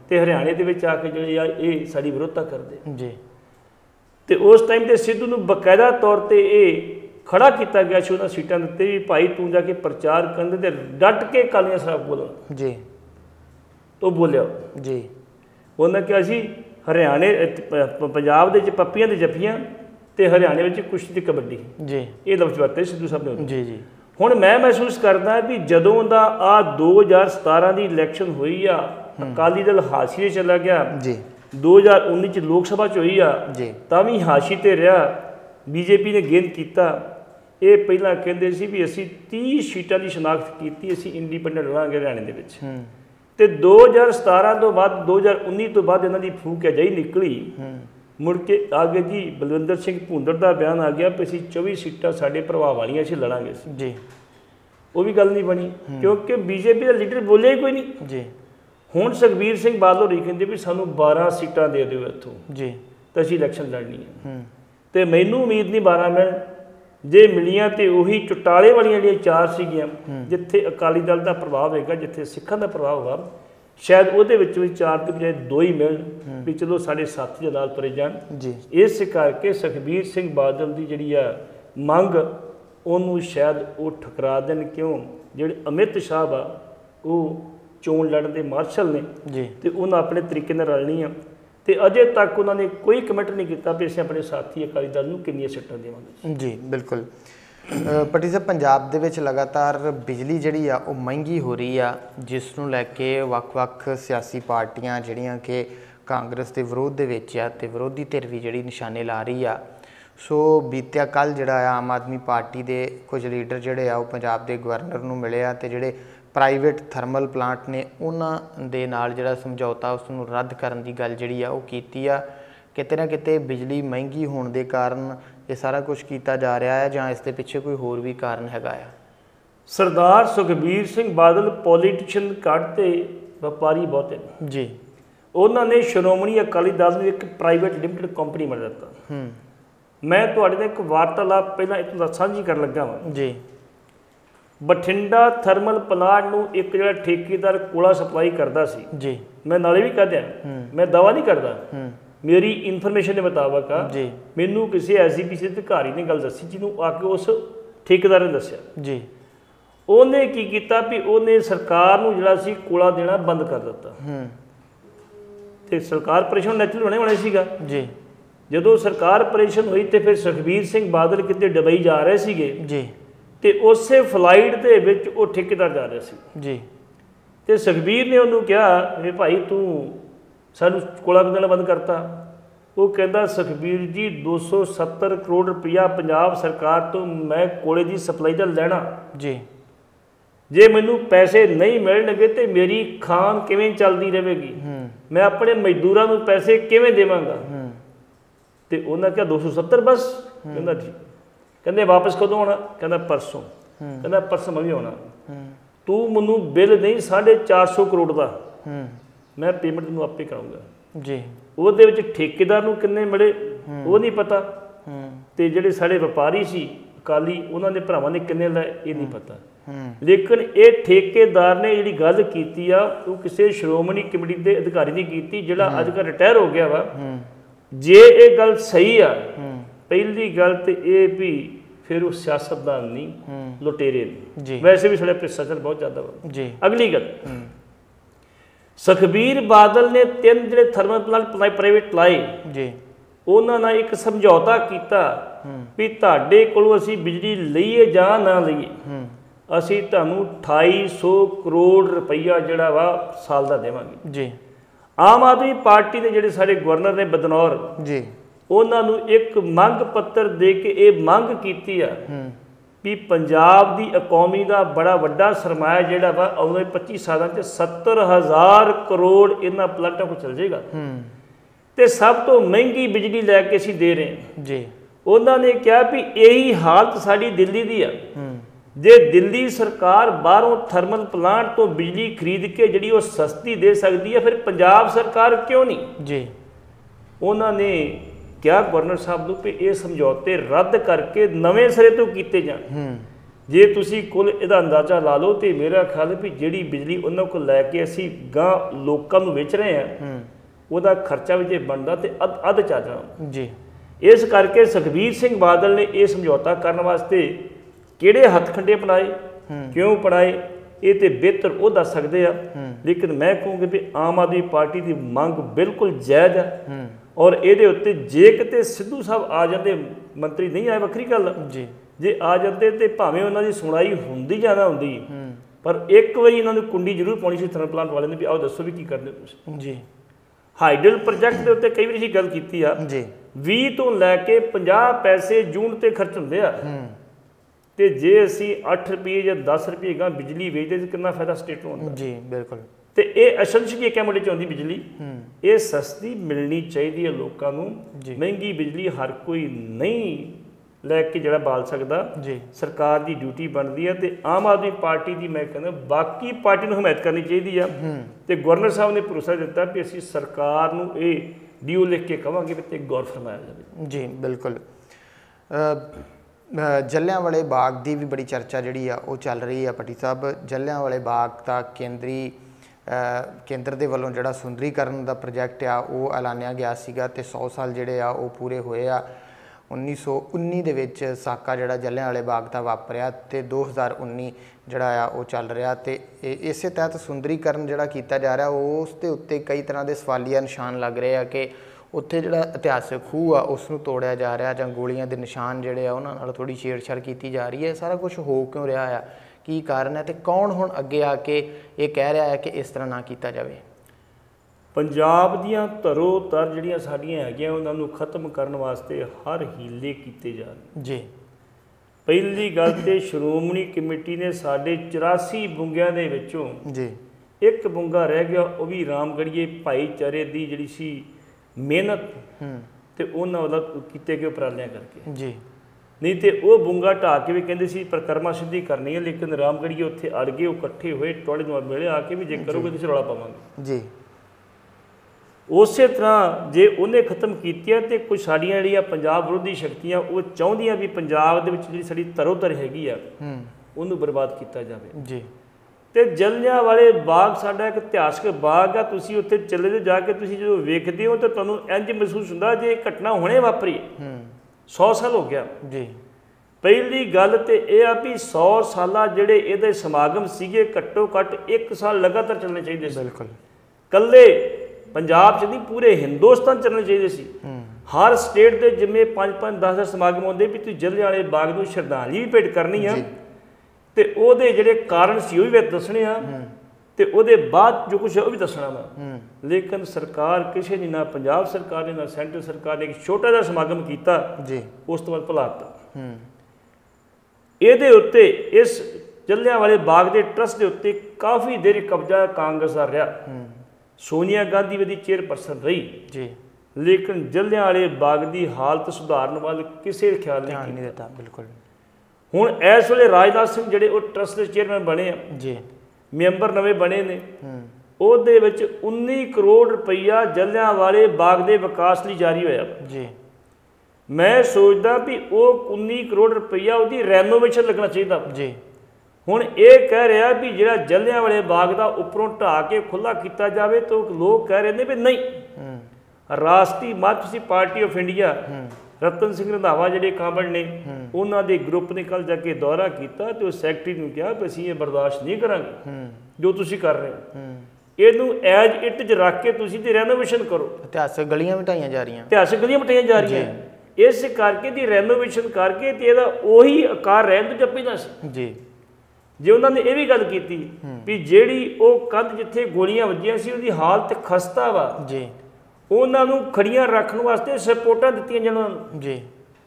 ਤੇ ਹਰਿਆਣੇ ਦੇ ਵਿੱਚ ਆ ਕੇ ਜਿਹੜੇ ਆ ਇਹ ਸਾਡੀ ਵਿਰੋਧਤਾ ਕਰਦੇ। ਜੀ। ਤੇ ਉਸ ਟਾਈਮ ਤੇ ਸਿੱਧੂ ਨੂੰ ਬਕਾਇਦਾ ਤੌਰ ਤੇ ਇਹ ਖੜਾ ਕੀਤਾ ਗਿਆ ਸੀ ਉਹਨਾਂ ਸੀਟਾਂ ਦੇ ਉੱਤੇ ਵੀ ਭਾਈ ਤੂੰ ਜਾ ਕੇ ਪ੍ਰਚਾਰ ਕਰਨ ਦੇ ਤੇ ਡਟ ਕੇ ਕਾਲੀਆਂ ਸਾਹਿਬ ਬੋਲੋ ਜੀ। ਤੋਂ ਬੋਲਿਆ। ਜੀ। ਉਹਨਾਂ ਕਿਹਾ ਸੀ ਹਰਿਆਣੇ ਪੰਜਾਬ ਦੇ ਵਿੱਚ ਪੱਪੀਆਂ ਦੀ ਜੱਫੀਆਂ ਤੇ ਹਰਿਆਣੇ ਵਿੱਚ ਕੁਸ਼ਤੀ ਤੇ ਕਬੱਡੀ। ਜੀ। ਇਹ ਲਫ਼ਜ਼ ਵਰਤੇ ਸਿੱਧੂ ਸਾਹਿਬ ਨੇ। ਜੀ ਜੀ। ਹੁਣ ਮੈਂ ਮਹਿਸੂਸ ਕਰਦਾ ਵੀ ਜਦੋਂ ਦਾ ਆ 2017 ਦੀ ਇਲੈਕਸ਼ਨ ਹੋਈ ਆ ਅਕਾਲੀ ਦਲ ਹਾਸੀਏ ਚਲਾ ਗਿਆ। ਜੀ। 2019 ਚ ਲੋਕ ਸਭਾ ਚ ਹੋਈ ਆ ਜੀ। ਤਾਂ ਵੀ ਹਾਸ਼ੀ ਤੇ ਰਿਹਾ। ਬੀਜੇਪੀ ਨੇ ਗੇਂਦ ਕੀਤਾ। ਇਹ ਪਹਿਲਾਂ ਕਹਿੰਦੇ ਸੀ ਵੀ ਅਸੀਂ 30 ਸੀਟਾਂ ਦੀ ਸ਼ਨਾਖਤ ਕੀਤੀ ਅਸੀਂ ਇੰਡੀਪੈਂਡੈਂਟ ਰਹਾਂਗੇ ਹਰਿਆਣੇ ਦੇ ਵਿੱਚ। ਹੂੰ। ਤੇ 2017 ਤੋਂ ਬਾਅਦ 2019 ਤੋਂ ਬਾਅਦ ਇਹਨਾਂ ਦੀ ਫੂਕ ਅਜਾਈ ਨਿਕਲੀ। ਹੂੰ। ਮੁੜ ਕੇ ਆਗੇ ਜੀ ਬਲਵਿੰਦਰ ਸਿੰਘ ਭੁੰਦੜ ਦਾ ਬਿਆਨ ਆ ਗਿਆ ਵੀ ਅਸੀਂ 24 ਸੀਟਾਂ ਸਾਡੇ ਪ੍ਰਭਾਵ ਵਾਲੀਆਂ ਅਸੀਂ ਲੜਾਂਗੇ ਜੀ। ਉਹ ਵੀ ਗੱਲ ਨਹੀਂ ਬਣੀ ਕਿਉਂਕਿ ਬੀਜੇਪੀ ਦਾ ਲੀਡਰ ਬੋਲਿਆ ਹੀ ਕੋਈ ਨਹੀਂ। ਜੀ। ਹੁਣ ਸੁਖਬੀਰ ਸਿੰਘ ਬਾਦਲ ਹੋਰੀ ਕਹਿੰਦੇ ਵੀ ਸਾਨੂੰ 12 ਸੀਟਾਂ ਦੇ ਦਿਓ ਇੱਥੋਂ। ਜੀ। ਤਾਂ ਅਸੀਂ ਇਲੈਕਸ਼ਨ ਲੜਨੀ ਹੈ ਹੂੰ। ਤੇ ਮੈਨੂੰ ਉਮੀਦ ਨਹੀਂ 12 ਮਿਲਣ ਜੇ ਮਿਲੀਆਂ ਤੇ ਉਹੀ ਚੁਟਾਲੇ ਵਾਲੀਆਂ ਜਿਹੜੀਆਂ ਚਾਰ ਸੀਗੀਆਂ ਜਿੱਥੇ ਅਕਾਲੀ ਦਲ ਦਾ ਪ੍ਰਭਾਵ ਹੈਗਾ ਜਿੱਥੇ ਸਿੱਖਾਂ ਦਾ ਪ੍ਰਭਾਵ ਹੋਗਾ ਸ਼ਾਇਦ ਉਹਦੇ ਵਿੱਚ ਵੀ ਚਾਰ ਦੀ ਬਜਾਏ ਦੋ ਹੀ ਮਿਲਣ ਵੀ ਚਲੋ ਸਾਡੇ ਸਾਥੀ ਨਾਲ ਤੁਰੇ ਜਾਣ। ਜੀ। ਇਸ ਕਰਕੇ ਸੁਖਬੀਰ ਸਿੰਘ ਬਾਦਲ ਦੀ ਜਿਹੜੀ ਆ ਮੰਗ ਉਹਨੂੰ ਸ਼ਾਇਦ ਉਹ ਠੁਕਰਾ ਦੇਣ ਕਿਉਂ? ਜਿਹੜੇ ਅਮਿਤ ਸ਼ਾਹ ਆ ਉਹ ਚੋਣ ਲੜਨ ਦੇ ਮਾਰਸ਼ਲ ਨੇ। ਜੀ। ਤੇ ਉਹਨਾਂ ਆਪਣੇ ਤਰੀਕੇ ਨਾਲ ਰਲਣੀ ਆ ਤੇ ਅਜੇ ਤੱਕ ਉਹਨਾਂ ਨੇ ਕੋਈ ਕਮੈਂਟ ਨਹੀਂ ਕੀਤਾ ਵੀ ਅਸੀਂ ਆਪਣੇ ਸਾਥੀ ਅਕਾਲੀ ਦਲ ਨੂੰ ਕਿੰਨੀਆਂ ਸੀਟਾਂ ਦੇਵਾਂਗੇ। ਜੀ, ਬਿਲਕੁਲ। ਪਟੀ ਸਾਹਿਬ, ਪੰਜਾਬ ਦੇ ਵਿੱਚ ਲਗਾਤਾਰ ਬਿਜਲੀ ਜਿਹੜੀ ਆ, ਉਹ ਮਹਿੰਗੀ ਹੋ ਰਹੀ ਆ, ਜਿਸ ਨੂੰ ਲੈ ਕੇ ਵੱਖ-ਵੱਖ ਸਿਆਸੀ ਪਾਰਟੀਆਂ ਜਿਹੜੀਆਂ ਕਿ ਕਾਂਗਰਸ ਦੇ ਵਿਰੋਧ ਦੇ ਵਿੱਚ ਆ ਤੇ ਵਿਰੋਧੀ ਧਿਰ ਵੀ ਜਿਹੜੀ ਨਿਸ਼ਾਨੇ ਲਾ ਰਹੀ ਆ। ਸੋ ਬੀਤਿਆ ਕੱਲ ਜਿਹੜਾ ਆ ਆਮ ਆਦਮੀ ਪਾਰਟੀ ਦੇ ਕੁਝ ਲੀਡਰ ਜਿਹੜੇ ਆ, ਉਹ ਪੰਜਾਬ ਦੇ ਗਵਰਨਰ ਨੂੰ ਮਿਲੇ ਆ ਤੇ ਜਿਹੜੇ ਪ੍ਰਾਈਵੇਟ ਥਰਮਲ ਪਲਾਂਟ ਨੇ ਉਹਨਾਂ ਦੇ ਨਾਲ ਜਿਹੜਾ ਸਮਝੌਤਾ ਉਸ ਨੂੰ ਰੱਦ ਕਰਨ ਦੀ ਗੱਲ ਜਿਹੜੀ ਆ ਉਹ ਕੀਤੀ ਆ। ਕਿਤੇ ਨਾ ਕਿਤੇ ਬਿਜਲੀ ਮਹਿੰਗੀ ਹੋਣ ਦੇ ਕਾਰਨ ਇਹ ਸਾਰਾ ਕੁਝ ਕੀਤਾ ਜਾ ਰਿਹਾ ਹੈ ਜਾਂ ਇਸ ਦੇ ਪਿੱਛੇ ਕੋਈ ਹੋਰ ਵੀ ਕਾਰਨ ਹੈਗਾ ਆ। ਸਰਦਾਰ ਸੁਖਬੀਰ ਸਿੰਘ ਬਾਦਲ ਪੋਲੀਟੀਸ਼ੀਅਨ ਘੱਟ ਤੇ ਵਪਾਰੀ ਬਹੁਤੇ ਜੀ। ਉਹਨਾਂ ਨੇ ਸ਼੍ਰੋਮਣੀ ਅਕਾਲੀ ਦਲ ਨੂੰ ਇੱਕ ਪ੍ਰਾਈਵੇਟ ਲਿਮਟਿਡ ਕੰਪਨੀ ਬਣਾ ਦਿੱਤਾ। ਹੂੰ। ਮੈਂ ਤੁਹਾਡੇ ਨਾਲ ਇੱਕ ਵਾਰਤਾਲਾਪ ਪਹਿਲਾਂ ਦਾ ਸਾਂਝੀ ਕਰਨ ਲੱਗਾ ਹਾਂ ਜੀ। ਬਠਿੰਡਾ ਥਰਮਲ ਪਲਾਂਟ ਨੂੰ ਇੱਕ ਜਿਹੜਾ ਠੇਕੇਦਾਰ ਕੋਲਾ ਸਪਲਾਈ ਕਰਦਾ ਸੀ। ਜੀ। ਮੈਂ ਨਾਲੇ ਵੀ ਕਹਦਿਆ ਮੈਂ ਦਾਵਾ ਨਹੀਂ ਕਰਦਾ। ਮੇਰੀ ਇਨਫੋਰਮੇਸ਼ਨ ਦੇ ਮੁਤਾਬਕ ਆ ਜੀ। ਮੈਨੂੰ ਕਿਸੇ ਐਸਜੀਪੀਸੀ ਅਧਿਕਾਰੀ ਨੇ ਗੱਲ ਦੱਸੀ ਜਿਹਨੂੰ ਆ ਕੇ ਉਸ ਠੇਕੇਦਾਰ ਨੇ ਦੱਸਿਆ। ਜੀ। ਉਹਨੇ ਕੀ ਕੀਤਾ ਵੀ ਉਹਨੇ ਸਰਕਾਰ ਨੂੰ ਜਿਹੜਾ ਸੀ ਕੋਲਾ ਦੇਣਾ ਬੰਦ ਕਰ ਦਿੱਤਾ। ਹੂੰ। ਤੇ ਸਰਕਾਰ ਪਰੇਸ਼ਾਨ ਨੈਚੁਰਲ ਹੋਣੇ ਵਾਲਾ ਸੀਗਾ। ਜੀ। ਜਦੋਂ ਸਰਕਾਰ ਪਰੇਸ਼ਾਨ ਹੋਈ ਤੇ ਫਿਰ ਸੁਖਬੀਰ ਸਿੰਘ ਬਾਦਲ ਕਿਤੇ ਦੁਬਈ ਜਾ ਰਹੇ ਸੀਗੇ। ਜੀ। ਤੇ ਉਸੇ ਫਲਾਈਟ ਦੇ ਵਿੱਚ ਉਹ ਠੇਕੇਦਾਰ ਜਾ ਰਿਹਾ ਸੀ। ਜੀ। ਤੇ ਸੁਖਬੀਰ ਨੇ ਉਹਨੂੰ ਕਿਹਾ ਵੀ ਭਾਈ ਤੂੰ ਸਾਨੂੰ ਕੋਲਾ ਦੇਣਾ ਬੰਦ ਕਰਤਾ। ਉਹ ਕਹਿੰਦਾ ਸੁਖਬੀਰ ਜੀ 270 ਕਰੋੜ ਰੁਪਇਆ ਪੰਜਾਬ ਸਰਕਾਰ ਤੋਂ ਮੈਂ ਕੋਲੇ ਦੀ ਸਪਲਾਈ ਦਾ ਲੈਣਾ। ਜੀ। ਜੇ ਮੈਨੂੰ ਪੈਸੇ ਨਹੀਂ ਮਿਲਣਗੇ ਤੇ ਮੇਰੀ ਖਾਨ ਕਿਵੇਂ ਚੱਲਦੀ ਰਹੇਗੀ? ਮੈਂ ਆਪਣੇ ਮਜ਼ਦੂਰਾਂ ਨੂੰ ਪੈਸੇ ਕਿਵੇਂ ਦੇਵਾਂਗਾ? ਤੇ ਉਹਨਾਂ ਕਿਹਾ 270 ਬਸ? ਕਹਿੰਦਾ ਜੀ। ਕਹਿੰਦੇ ਵਾਪਸ ਕਦੋਂ ਆਉਣਾ? ਕਹਿੰਦਾ ਪਰਸੋਂ। ਕਹਿੰਦਾ ਪਰਸੋਂ ਮੈਂ ਵੀ ਆਉਣਾ। ਤੂੰ ਮੈਨੂੰ ਬਿੱਲ ਨਹੀਂ 450 ਕਰੋੜ ਦਾ। ਮੈਂ ਪੇਮੈਂਟ ਤੈਨੂੰ ਆਪੇ ਕਰਾਂਗਾ ਜੀ। ਉਹਦੇ ਵਿੱਚ ਠੇਕੇਦਾਰ ਨੂੰ ਕਿੰਨੇ ਮਿਲੇ? ਉਹ ਨਹੀਂ ਪਤਾ। ਤੇ ਜਿਹੜੇ ਸਾਡੇ ਵਪਾਰੀ ਸੀ ਅਕਾਲੀ ਉਹਨਾਂ ਦੇ ਭਰਾਵਾਂ ਨੇ ਕਿੰਨੇ ਲਏ ਇਹ ਨਹੀਂ ਪਤਾ। ਲੇਕਿਨ ਇਹ ਠੇਕੇਦਾਰ ਨੇ ਜਿਹੜੀ ਗੱਲ ਕੀਤੀ ਆ ਉਹ ਕਿਸੇ ਸ਼੍ਰੋਮਣੀ ਕਮੇਟੀ ਦੇ ਅਧਿਕਾਰੀ ਨੇ ਕੀਤੀ ਜਿਹੜਾ ਅੱਜ ਕੱਲ੍ਹ ਰਿਟਾਇਰ ਹੋ ਗਿਆ ਵਾ। ਜੇ ਇਹ ਗੱਲ ਸਹੀ ਆ ਪਹਿਲੀ ਗੱਲ ਤੇ ਇਹ ਵੀ ਫਿਰ ਉਹ ਸਿਆਸਤਦਾਨ ਨਹੀਂ ਲੁਟੇਰੇ ਨੇ ਵੈਸੇ ਵੀ ਸਾਡੇ ਭ੍ਰਿਸ਼ਟਾਚਾਰ ਬਹੁਤ ਜ਼ਿਆਦਾ ਵਾ ਜੀ। ਅਗਲੀ ਗੱਲ। ਸੁਖਬੀਰ ਬਾਦਲ ਨੇ ਤਿੰਨ ਜਿਹੜੇ ਥਰਮਲ ਪਲਾਂਟ ਪ੍ਰਾਈਵੇਟ ਲਾਏ। ਜੀ। ਉਹਨਾਂ ਨਾਲ ਇੱਕ ਸਮਝੌਤਾ ਕੀਤਾ ਵੀ ਤੁਹਾਡੇ ਕੋਲੋਂ ਅਸੀਂ ਬਿਜਲੀ ਲਈਏ ਜਾਂ ਨਾ ਲਈਏ। ਅਸੀਂ ਤੁਹਾਨੂੰ 2800 ਕਰੋੜ ਰੁਪਈਆ ਜਿਹੜਾ ਵਾ ਸਾਲ ਦਾ ਦੇਵਾਂਗੇ। ਜੀ। ਆਮ ਆਦਮੀ ਪਾਰਟੀ ਦੇ ਜਿਹੜੇ ਸਾਡੇ ਗਵਰਨਰ ਨੇ ਬਦਨੌਰ ਜੀ। ਉਹਨਾਂ ਨੂੰ ਇੱਕ ਮੰਗ ਪੱਤਰ ਦੇ ਕੇ ਇਹ ਮੰਗ ਕੀਤੀ ਆ ਵੀ ਪੰਜਾਬ ਦੀ ਇਕਨੋਮੀ ਦਾ ਬੜਾ ਵੱਡਾ ਸਰਮਾਇਆ ਜਿਹੜਾ ਵਾ ਵਾਲੇ 25 ਸਾਲਾਂ 'ਚ 70000 ਕਰੋੜ ਇਹਨਾਂ ਪਲਾਂਟਾਂ ਕੋਲ ਚਲ ਜਾਏਗਾ। ਤੇ ਸਭ ਤੋਂ ਮਹਿੰਗੀ ਬਿਜਲੀ ਲੈ ਕੇ ਅਸੀਂ ਦੇ ਰਹੇ ਹਾਂ। ਜੀ। ਉਹਨਾਂ ਨੇ ਕਿਹਾ ਵੀ ਇਹੀ ਹਾਲਤ ਸਾਡੀ ਦਿੱਲੀ ਦੀ ਆ। ਜੇ ਦਿੱਲੀ ਸਰਕਾਰ ਬਾਹਰੋਂ ਥਰਮਲ ਪਲਾਂਟ ਤੋਂ ਬਿਜਲੀ ਖਰੀਦ ਕੇ ਜਿਹੜੀ ਉਹ ਸਸਤੀ ਦੇ ਸਕਦੀ ਹੈ ਫਿਰ ਪੰਜਾਬ ਸਰਕਾਰ ਕਿਉਂ ਨਹੀਂ? ਜੀ। ਉਹਨਾਂ ਨੇ ਕਿਹਾ ਗਵਰਨਰ ਸਾਹਿਬ ਨੂੰ ਕਿ ਇਹ ਸਮਝੌਤੇ ਰੱਦ ਕਰਕੇ ਨਵੇਂ ਸਿਰੇ ਤੋਂ ਕੀਤੇ ਜਾਣ। ਜੇ ਤੁਸੀਂ ਕੁੱਲ ਇਹਦਾ ਅੰਦਾਜ਼ਾ ਲਾ ਲਓ ਤੇ ਮੇਰਾ ਖਿਆਲ ਵੀ ਜਿਹੜੀ ਬਿਜਲੀ ਉਹਨਾਂ ਕੋਲ ਲੈ ਕੇ ਅਸੀਂ ਗਾਂ ਲੋਕਾਂ ਨੂੰ ਵੇਚ ਰਹੇ ਹਾਂ ਹੂੰ। ਉਹਦਾ ਖਰਚਾ ਵੀ ਜੇ ਬਣਦਾ ਤੇ ਅੱਧ ਅੱਧ ਆ ਜਾਣਾ। ਜੀ। ਇਸ ਕਰਕੇ ਸੁਖਬੀਰ ਸਿੰਘ ਬਾਦਲ ਨੇ ਇਹ ਸਮਝੌਤਾ ਕਰਨ ਵਾਸਤੇ ਕਿਹੜੇ ਹੱਥ ਖੰਡੇ ਅਪਣਾਏ ਕਿਉਂ ਅਪਣਾਏ ਇਹ ਤੇ ਬਿਹਤਰ ਉਹ ਦੱਸ ਸਕਦੇ ਆ। ਲੇਕਿਨ ਮੈਂ ਕਹੂੰਗਾ ਵੀ ਆਮ ਆਦਮੀ ਪਾਰਟੀ ਦੀ ਮੰਗ ਬਿਲਕੁਲ ਜਾਇਜ਼ ਆ। ਹੂੰ। ਔਰ ਇਹਦੇ ਉੱਤੇ ਜੇ ਕਿਤੇ ਸਿੱਧੂ ਸਾਹਿਬ ਆ ਜਾਂਦੇ ਮੰਤਰੀ ਨਹੀਂ ਆਏ ਵੱਖਰੀ ਗੱਲ। ਜੀ। ਜੇ ਆ ਜਾਂਦੇ ਤੇ ਭਾਵੇਂ ਉਹਨਾਂ ਦੀ ਸੁਣਾਈ ਹੁੰਦੀ ਜ਼ਿਆਦਾ ਹੁੰਦੀ ਪਰ ਇੱਕ ਵਾਰੀ ਇਹਨਾਂ ਨੂੰ ਕੁੰਡੀ ਜ਼ਰੂਰ ਪਾਉਣੀ ਸੀ ਥਰਮਲ ਪਲਾਂਟ ਵਾਲਿਆਂ ਨੇ ਵੀ ਆਓ ਦੱਸੋ ਵੀ ਕੀ ਕਰਦੇ ਤੁਸੀਂ। ਜੀ। ਹਾਈਡਲ ਪ੍ਰੋਜੈਕਟ ਦੇ ਉੱਤੇ ਕਈ ਵਾਰੀ ਅਸੀਂ ਗੱਲ ਕੀਤੀ ਆ। ਜੀ। 20 ਤੋਂ ਲੈ ਕੇ 50 ਪੈਸੇ ਜੂਨ ਤੇ ਖਰਚ ਹੁੰਦੇ ਆ। ਤੇ ਜੇ ਅਸੀਂ 8 ਰੁਪਏ ਜਾਂ 10 ਰੁਪਏ ਗਾਂ ਬਿਜਲੀ ਵੇਚਦੇ ਤਾਂ ਕਿੰਨਾ ਫਾਇਦਾ ਸਟੇਟ ਨੂੰ ਹੁੰਦਾ। ਜੀ ਬਿਲਕੁਲ। ਤੇ ਇਹ ਐਸੈਂਸ਼ੀਅਲੀ ਇੱਕ ਮੁੱਢ ਚ ਆਉਂਦੀ ਬਿਜਲੀ। ਇਹ ਸਸਤੀ ਮਿਲਣੀ ਚਾਹੀਦੀ ਹੈ ਲੋਕਾਂ ਨੂੰ। ਮਹਿੰਗੀ ਬਿਜਲੀ ਹਰ ਕੋਈ ਨਹੀਂ ਲੈ ਕੇ ਜਿਹੜਾ ਬਾਲ ਸਕਦਾ। ਜੀ। ਸਰਕਾਰ ਦੀ ਡਿਊਟੀ ਬਣਦੀ ਹੈ ਤੇ ਆਮ ਆਦਮੀ ਪਾਰਟੀ ਦੀ ਮੈਂ ਕਹਿੰਦਾ ਬਾਕੀ ਪਾਰਟੀ ਨੂੰ ਹਮਾਇਤ ਕਰਨੀ ਚਾਹੀਦੀ ਆ। ਤੇ ਗਵਰਨਰ ਸਾਹਿਬ ਨੇ ਭਰੋਸਾ ਦਿੱਤਾ ਕਿ ਅਸੀਂ ਸਰਕਾਰ ਨੂੰ ਇਹ ਡੀਓ ਲਿਖ ਕੇ ਕਵਾਂਗੇ ਤੇ ਗੌਰ ਫਰਮਾਇਆ ਜਾਵੇ। ਜੀ ਬਿਲਕੁਲ। ਜੱਲਿਆਂ ਵਾਲੇ ਬਾਗ ਦੀ ਵੀ ਬੜੀ ਚਰਚਾ ਜਿਹੜੀ ਆ ਉਹ ਚੱਲ ਰਹੀ ਆ ਪੱਟੀ ਸਾਹਿਬ। ਜੱਲਿਆਂ ਵਾਲੇ ਬਾਗ ਦਾ ਕੇਂਦਰੀ ਕੇਂਦਰ ਦੇ ਵੱਲੋਂ ਜਿਹੜਾ ਸੁੰਦਰੀਕਰਨ ਦਾ ਪ੍ਰੋਜੈਕਟ ਆ, ਉਹ ਐਲਾਨਿਆ ਗਿਆ ਸੀਗਾ ਤੇ 100 ਸਾਲ ਜਿਹੜੇ ਆ, ਉਹ ਪੂਰੇ ਹੋਏ ਆ। 1919 ਦੇ ਵਿੱਚ ਸਾਕਾ ਜਿਹੜਾ ਜੱਲਿਆਂ ਵਾਲੇ ਬਾਗ ਦਾ ਵਾਪਰਿਆ ਤੇ 2019 ਜਿਹੜਾ ਆ, ਉਹ ਚੱਲ ਰਿਹਾ ਤੇ ਇਹ- ਇਸੇ ਤਹਿਤ ਸੁੰਦਰੀਕਰਨ ਜਿਹੜਾ ਕੀਤਾ ਜਾ ਰਿਹਾ, ਉਸ ਦੇ ਉੱਤੇ ਕਈ ਤਰ੍ਹਾਂ ਦੇ ਸਵਾਲੀਆ ਨਿਸ਼ਾਨ ਲੱਗ ਰਹੇ ਆ ਕਿ ਉੱਥੇ ਜਿਹੜਾ ਇਤਿਹਾਸਕ ਖੂਹ ਆ, ਉਸ ਨੂੰ ਤੋੜਿਆ ਜਾ ਰਿਹਾ ਜਾਂ ਗੋਲੀਆਂ ਦੇ ਨਿਸ਼ਾਨ ਜਿਹੜੇ ਆ, ਉਹਨਾਂ ਨਾਲ ਥੋੜੀ ਛੇੜਛਾੜ ਕੀਤੀ ਜਾ ਰਹੀ ਹੈ। ਸਾਰਾ ਕੁਝ ਹੋ ਕਿਉਂ ਰਿਹਾ ਆ? ਕੀ ਕਾਰਨ ਹੈ ਤੇ ਕੌਣ ਹੁਣ ਅੱਗੇ ਆ ਕੇ ਇਹ ਕਹਿ ਰਿਹਾ ਹੈ ਕਿ ਇਸ ਤਰ੍ਹਾਂ ਨਾ ਕੀਤਾ ਜਾਵੇ? ਪੰਜਾਬ ਦੀਆਂ ਧਰੋ ਤਰ ਜਿਹੜੀਆਂ ਸਾਡੀਆਂ ਹੈਗੀਆਂ ਉਹਨਾਂ ਨੂੰ ਖਤਮ ਕਰਨ ਵਾਸਤੇ ਹਰ ਹੀਲੇ ਕੀਤੇ ਜਾ ਰਹੇ ਜੀ। ਪਹਿਲੀ ਗੱਲ ਤੇ ਸ਼੍ਰੋਮਣੀ ਕਮੇਟੀ ਨੇ ਸਾਡੇ 84 ਬੁੰਗਿਆਂ ਦੇ ਵਿੱਚੋਂ ਜੀ। ਇੱਕ ਬੁੰਗਾ ਰਹਿ ਗਿਆ ਉਹ ਵੀ ਰਾਮਗੜੀਏ ਭਾਈਚਾਰੇ ਦੀ ਜਿਹੜੀ ਸੀ ਮਿਹਨਤ ਹੂੰ। ਤੇ ਉਹਨਾਂ ਵੱਲੋਂ ਕੀਤੇ ਗਏ ਉਪਰਾਲਿਆਂ ਕਰਕੇ। ਜੀ। ਨਹੀਂ ਤੇ ਉਹ ਬੁੰਗਾ ਢਾਹ ਕੇ ਵੀ ਕਹਿੰਦੇ ਸੀ ਪਰਿਕਰਮਾ ਸਿੱਧੀ ਕਰਨੀ ਹੈ ਲੇਕਿਨ ਰਾਮਗੜੀਏ ਉੱਥੇ ਅੜ ਗਏ ਉਹ ਇਕੱਠੇ ਹੋਏ ਟੋਲੇ ਨੂੰ ਮਿਲੇ ਆ ਕੇ ਵੀ ਜੇ ਕਰੋਗੇ ਤੁਸੀਂ ਰੌਲਾ ਪਾਵਾਂਗੇ। ਜੀ। ਉਸੇ ਤਰ੍ਹਾਂ ਜੇ ਉਹਨੇ ਖਤਮ ਕੀਤੀਆਂ ਤੇ ਕੁਝ ਸਾਡੀਆਂ ਜਿਹੜੀਆਂ ਪੰਜਾਬ ਵਿਰੋਧੀ ਸ਼ਕਤੀਆਂ ਉਹ ਚਾਹੁੰਦੀਆਂ ਵੀ ਪੰਜਾਬ ਦੇ ਵਿੱਚ ਜਿਹੜੀ ਸਾਡੀ ਤਰੋਤਰ ਹੈਗੀ ਆ ਹੂੰ। ਉਹਨੂੰ ਬਰਬਾਦ ਕੀਤਾ ਜਾਵੇ। ਜੀ। ਤੇ ਜਲਿਆਂ ਵਾਲੇ ਬਾਗ ਸਾਡਾ ਇੱਕ ਇਤਿਹਾਸਕ ਬਾਗ ਆ ਤੁਸੀਂ ਉੱਥੇ ਚੱਲੇ ਜਾ ਕੇ ਤੁਸੀਂ ਜਦੋਂ ਵੇਖਦੇ ਹੋ ਤਾਂ ਤੁਹਾਨੂੰ ਇੰਜ ਮਹਿਸੂਸ ਹੁੰਦਾ ਜੇ ਇਹ ਘਟਨਾ ਹੁਣੇ ਵਾਪਰੀ। ਹੈ। ਹੂੰ 100 ਸਾਲ ਹੋ ਗਿਆ। ਜੀ। ਪਹਿਲੀ ਗੱਲ ਤੇ ਇਹ ਆ ਵੀ 100 ਸਾਲਾ ਜਿਹੜੇ ਇਹਦੇ ਸਮਾਗਮ ਸੀਗੇ ਘੱਟੋ ਘੱਟ 1 ਸਾਲ ਲਗਾਤਾਰ ਚੱਲਣੇ ਚਾਹੀਦੇ ਸੀ। ਬਿਲਕੁਲ। ਕੱਲੇ ਪੰਜਾਬ 'ਚ ਨਹੀਂ ਪੂਰੇ ਹਿੰਦੁਸਤਾਨ ਚੱਲਣੇ ਚਾਹੀਦੇ ਸੀ। ਹਰ ਸਟੇਟ ਦੇ ਜਿਵੇਂ 5 5 10 10 ਸਮਾਗਮ ਹੁੰਦੇ ਵੀ ਤੁਸੀਂ ਜਲਿਆਂ ਵਾਲੇ ਬਾਗ ਨੂੰ ਸ਼ਰਧਾਂਜਲੀ ਵੀ ਭੇਟ ਕਰਨੀ ਆ। ਤੇ ਉਹਦੇ ਜਿਹੜੇ ਕਾਰਨ ਸੀ ਉਹ ਵੀ ਵਿੱਚ ਦੱਸਣੇ ਆ। ਤੇ ਉਹਦੇ ਬਾਅਦ ਜੋ ਕੁਝ ਹੈ ਉਹ ਵੀ ਦੱਸਣਾ ਹੂੰ। ਲੇਕਿਨ ਸਰਕਾਰ ਕਿਸੇ ਨੇ ਨਾ ਪੰਜਾਬ ਸਰਕਾਰ ਨੇ ਨਾ ਸੈਂਟਰ ਸਰਕਾਰ ਨੇ ਇੱਕ ਛੋਟਾ ਜਿਹਾ ਸਮਾਗਮ ਕੀਤਾ ਜੀ। ਉਸ ਤੋਂ ਬਾਅਦ ਭੁਲਾਤਾ। ਇਹਦੇ ਉੱਤੇ ਇਸ ਜਲਿਆਂ ਵਾਲੇ ਬਾਗ ਦੇ ਟਰਸਟ ਦੇ ਉੱਤੇ ਕਾਫੀ ਦੇਰ ਕਬਜ਼ਾ ਕਾਂਗਰਸ ਦਾ ਰਿਹਾ। ਸੋਨੀਆ ਗਾਂਧੀ ਵੀ ਦੀ ਚੇਅਰਪਰਸਨ ਰਹੀ। ਜੀ। ਲੇਕਿਨ ਜਲਿਆਂ ਵਾਲੇ ਬਾਗ ਦੀ ਹਾਲਤ ਸੁਧਾਰਨ ਵੱਲ ਕਿਸੇ ਖਿਆਲ ਨਹੀਂ ਧਿਆਨ ਕੀਤਾ। ਨਹੀਂ ਦਿੱਤਾ ਬਿਲਕੁਲ। ਹੁਣ ਇਸ ਵੇਲੇ ਰਾਜਨਾਥ ਸਿੰਘ ਜਿਹੜੇ ਉਹ ਟਰਸਟ ਦੇ ਚੇਅਰਮੈਨ ਬਣੇ ਆ। ਜੀ। ਮੈਂਬਰ ਨਵੇਂ ਬਣੇ ਨੇ। ਉਹਦੇ ਵਿੱਚ 19 ਕਰੋੜ ਰੁਪਈਆ ਜਲਿਆਂ ਵਾਲੇ ਬਾਗ ਦੇ ਵਿਕਾਸ ਲਈ ਜਾਰੀ ਹੋਇਆ। ਜੀ। ਮੈਂ ਸੋਚਦਾ ਵੀ ਉਹ 19 ਕਰੋੜ ਰੁਪਈਆ ਉਹਦੀ ਰੈਨੋਵੇਸ਼ਨ ਲੱਗਣਾ ਚਾਹੀਦਾ। ਜੀ। ਹੁਣ ਇਹ ਕਹਿ ਰਿਹਾ ਵੀ ਜਿਹੜਾ ਜਲਿਆਂ ਵਾਲੇ ਬਾਗ ਦਾ ਉੱਪਰੋਂ ਢਾਹ ਕੇ ਖੁੱਲਾ ਕੀਤਾ ਜਾਵੇ ਤਾਂ ਲੋਕ ਕਹਿ ਰਹੇ ਨੇ ਵੀ ਨਹੀਂ। ਹੂੰ। ਰਾਸ਼ਟਰੀ ਮਾਰਕਸੀ ਪਾਰਟੀ ਆਫ ਇੰਡੀਆ ਹੂੰ। ਰਤਨ ਸਿੰਘ ਰੰਧਾਵਾ ਜਿਹੜੇ ਕਾਬਲ ਨੇ ਉਹਨਾਂ ਦੇ ਗਰੁੱਪ ਨੇ ਕੱਲ ਜਾ ਕੇ ਦੌਰਾ ਕੀਤਾ ਤੇ ਉਹ ਸੈਕਟਰੀ ਨੂੰ ਕਿਹਾ ਕਿ ਅਸੀਂ ਇਹ ਬਰਦਾਸ਼ਤ ਨਹੀਂ ਕਰਾਂਗੇ। ਜੋ ਤੁਸੀਂ ਕਰ ਰਹੇ ਹੋ। ਇਹਨੂੰ ਐਜ ਇਟ ਚ ਰੱਖ ਕੇ ਤੁਸੀਂ ਤੇ ਰੈਨੋਵੇਸ਼ਨ ਕਰੋ। ਇਤਿਹਾਸਕ ਗਲੀਆਂ ਮਿਟਾਈਆਂ ਜਾ ਰਹੀਆਂ। ਇਤਿਹਾਸਕ ਗਲੀਆਂ ਬਟਾਈਆਂ ਜਾ ਰਹੀਆਂ। ਇਸ ਕਰਕੇ ਦੀ ਰੈਨੋਵੇਸ਼ਨ ਕਰਕੇ ਤੇ ਇਹਦਾ ਉਹੀ ਆਕਾਰ ਰਹਿਣ ਤੋਂ ਜੱਪੀਦਾ ਸੀ। ਜੀ। ਜੇ ਉਹਨਾਂ ਨੇ ਇਹ ਵੀ ਗੱਲ ਕੀਤੀ ਵੀ ਜਿਹੜੀ ਉਹ ਕੰਧ ਜਿੱਥੇ ਗੋਲੀਆਂ ਵੱਜੀਆਂ ਸੀ ਉਹਦੀ ਹਾਲਤ ਖਸਤਾ ਵਾ। ਜੀ। ਉਹਨਾਂ ਨੂੰ ਖੜੀਆਂ ਰੱਖਣ ਵਾਸਤੇ ਸਪੋਰਟਾਂ ਦਿੱਤੀਆਂ ਜਾਣ। ਉਹਨਾਂ ਨੂੰ ਜੀ।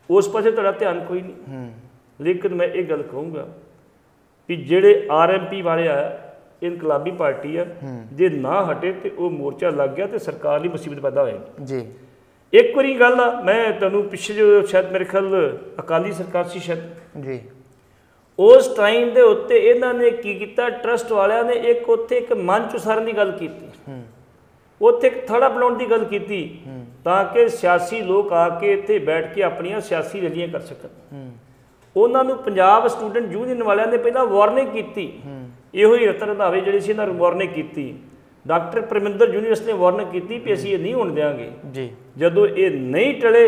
ਉਸ ਪਾਸੇ ਤੁਹਾਡਾ ਧਿਆਨ ਕੋਈ ਨਹੀਂ। ਹੂੰ। ਲੇਕਿਨ ਮੈਂ ਇਹ ਗੱਲ ਕਹੂੰਗਾ ਵੀ ਜਿਹੜੇ ਆਰਐਮਪੀ ਵਾਲੇ ਆ ਇਨਕਲਾਬੀ ਪਾਰਟੀ ਆ ਜੇ ਨਾ ਹਟੇ ਤੇ ਉਹ ਮੋਰਚਾ ਲੱਗ ਗਿਆ ਤੇ ਸਰਕਾਰ ਲਈ ਮੁਸੀਬਤ ਪੈਦਾ ਹੋਏਗੀ। ਜੀ। ਇੱਕ ਵਾਰੀ ਗੱਲ ਆ ਮੈਂ ਤੁਹਾਨੂੰ ਪਿੱਛੇ ਜੋ ਸ਼ਾਇਦ ਮੇਰੇ ਖਿਆਲ ਅਕਾਲੀ ਸਰਕਾਰ ਸੀ ਸ਼ਾਇਦ। ਜੀ। ਉਸ ਟਾਈਮ ਦੇ ਉੱਤੇ ਇਹਨਾਂ ਨੇ ਕੀ ਕੀਤਾ? ਟਰਸਟ ਵਾਲਿਆਂ ਨੇ ਇੱਕ ਉੱਥੇ ਇੱਕ ਮੰਚ ਉਸਾਰਨ ਦੀ ਗੱਲ ਕੀਤੀ। ਹੂੰ। ਉੱਥੇ ਇੱਕ ਥੜਾ ਬਣਾਉਣ ਦੀ ਗੱਲ ਕੀਤੀ ਤਾਂ ਕਿ ਸਿਆਸੀ ਲੋਕ ਆ ਕੇ ਇੱਥੇ ਬੈਠ ਕੇ ਆਪਣੀਆਂ ਸਿਆਸੀ ਰੈਲੀਆਂ ਕਰ ਸਕਣ। ਉਹਨਾਂ ਨੂੰ ਪੰਜਾਬ ਸਟੂਡੈਂਟ ਯੂਨੀਅਨ ਵਾਲਿਆਂ ਨੇ ਪਹਿਲਾਂ ਵਾਰਨਿੰਗ ਕੀਤੀ। ਇਹੋ ਹੀ ਰਤਨ ਰੰਧਾਵੇ ਜਿਹੜੇ ਸੀ ਇਹਨਾਂ ਨੂੰ ਵਾਰਨਿੰਗ ਕੀਤੀ। ਡਾਕਟਰ ਪਰਮਿੰਦਰ ਯੂਨੀਵਰਸ ਨੇ ਵਾਰਨਿੰਗ ਕੀਤੀ ਵੀ ਅਸੀਂ ਇਹ ਨਹੀਂ ਹੋਣ ਦੇਵਾਂਗੇ ਜੀ। ਜਦੋਂ ਇਹ ਨਹੀਂ ਟਲੇ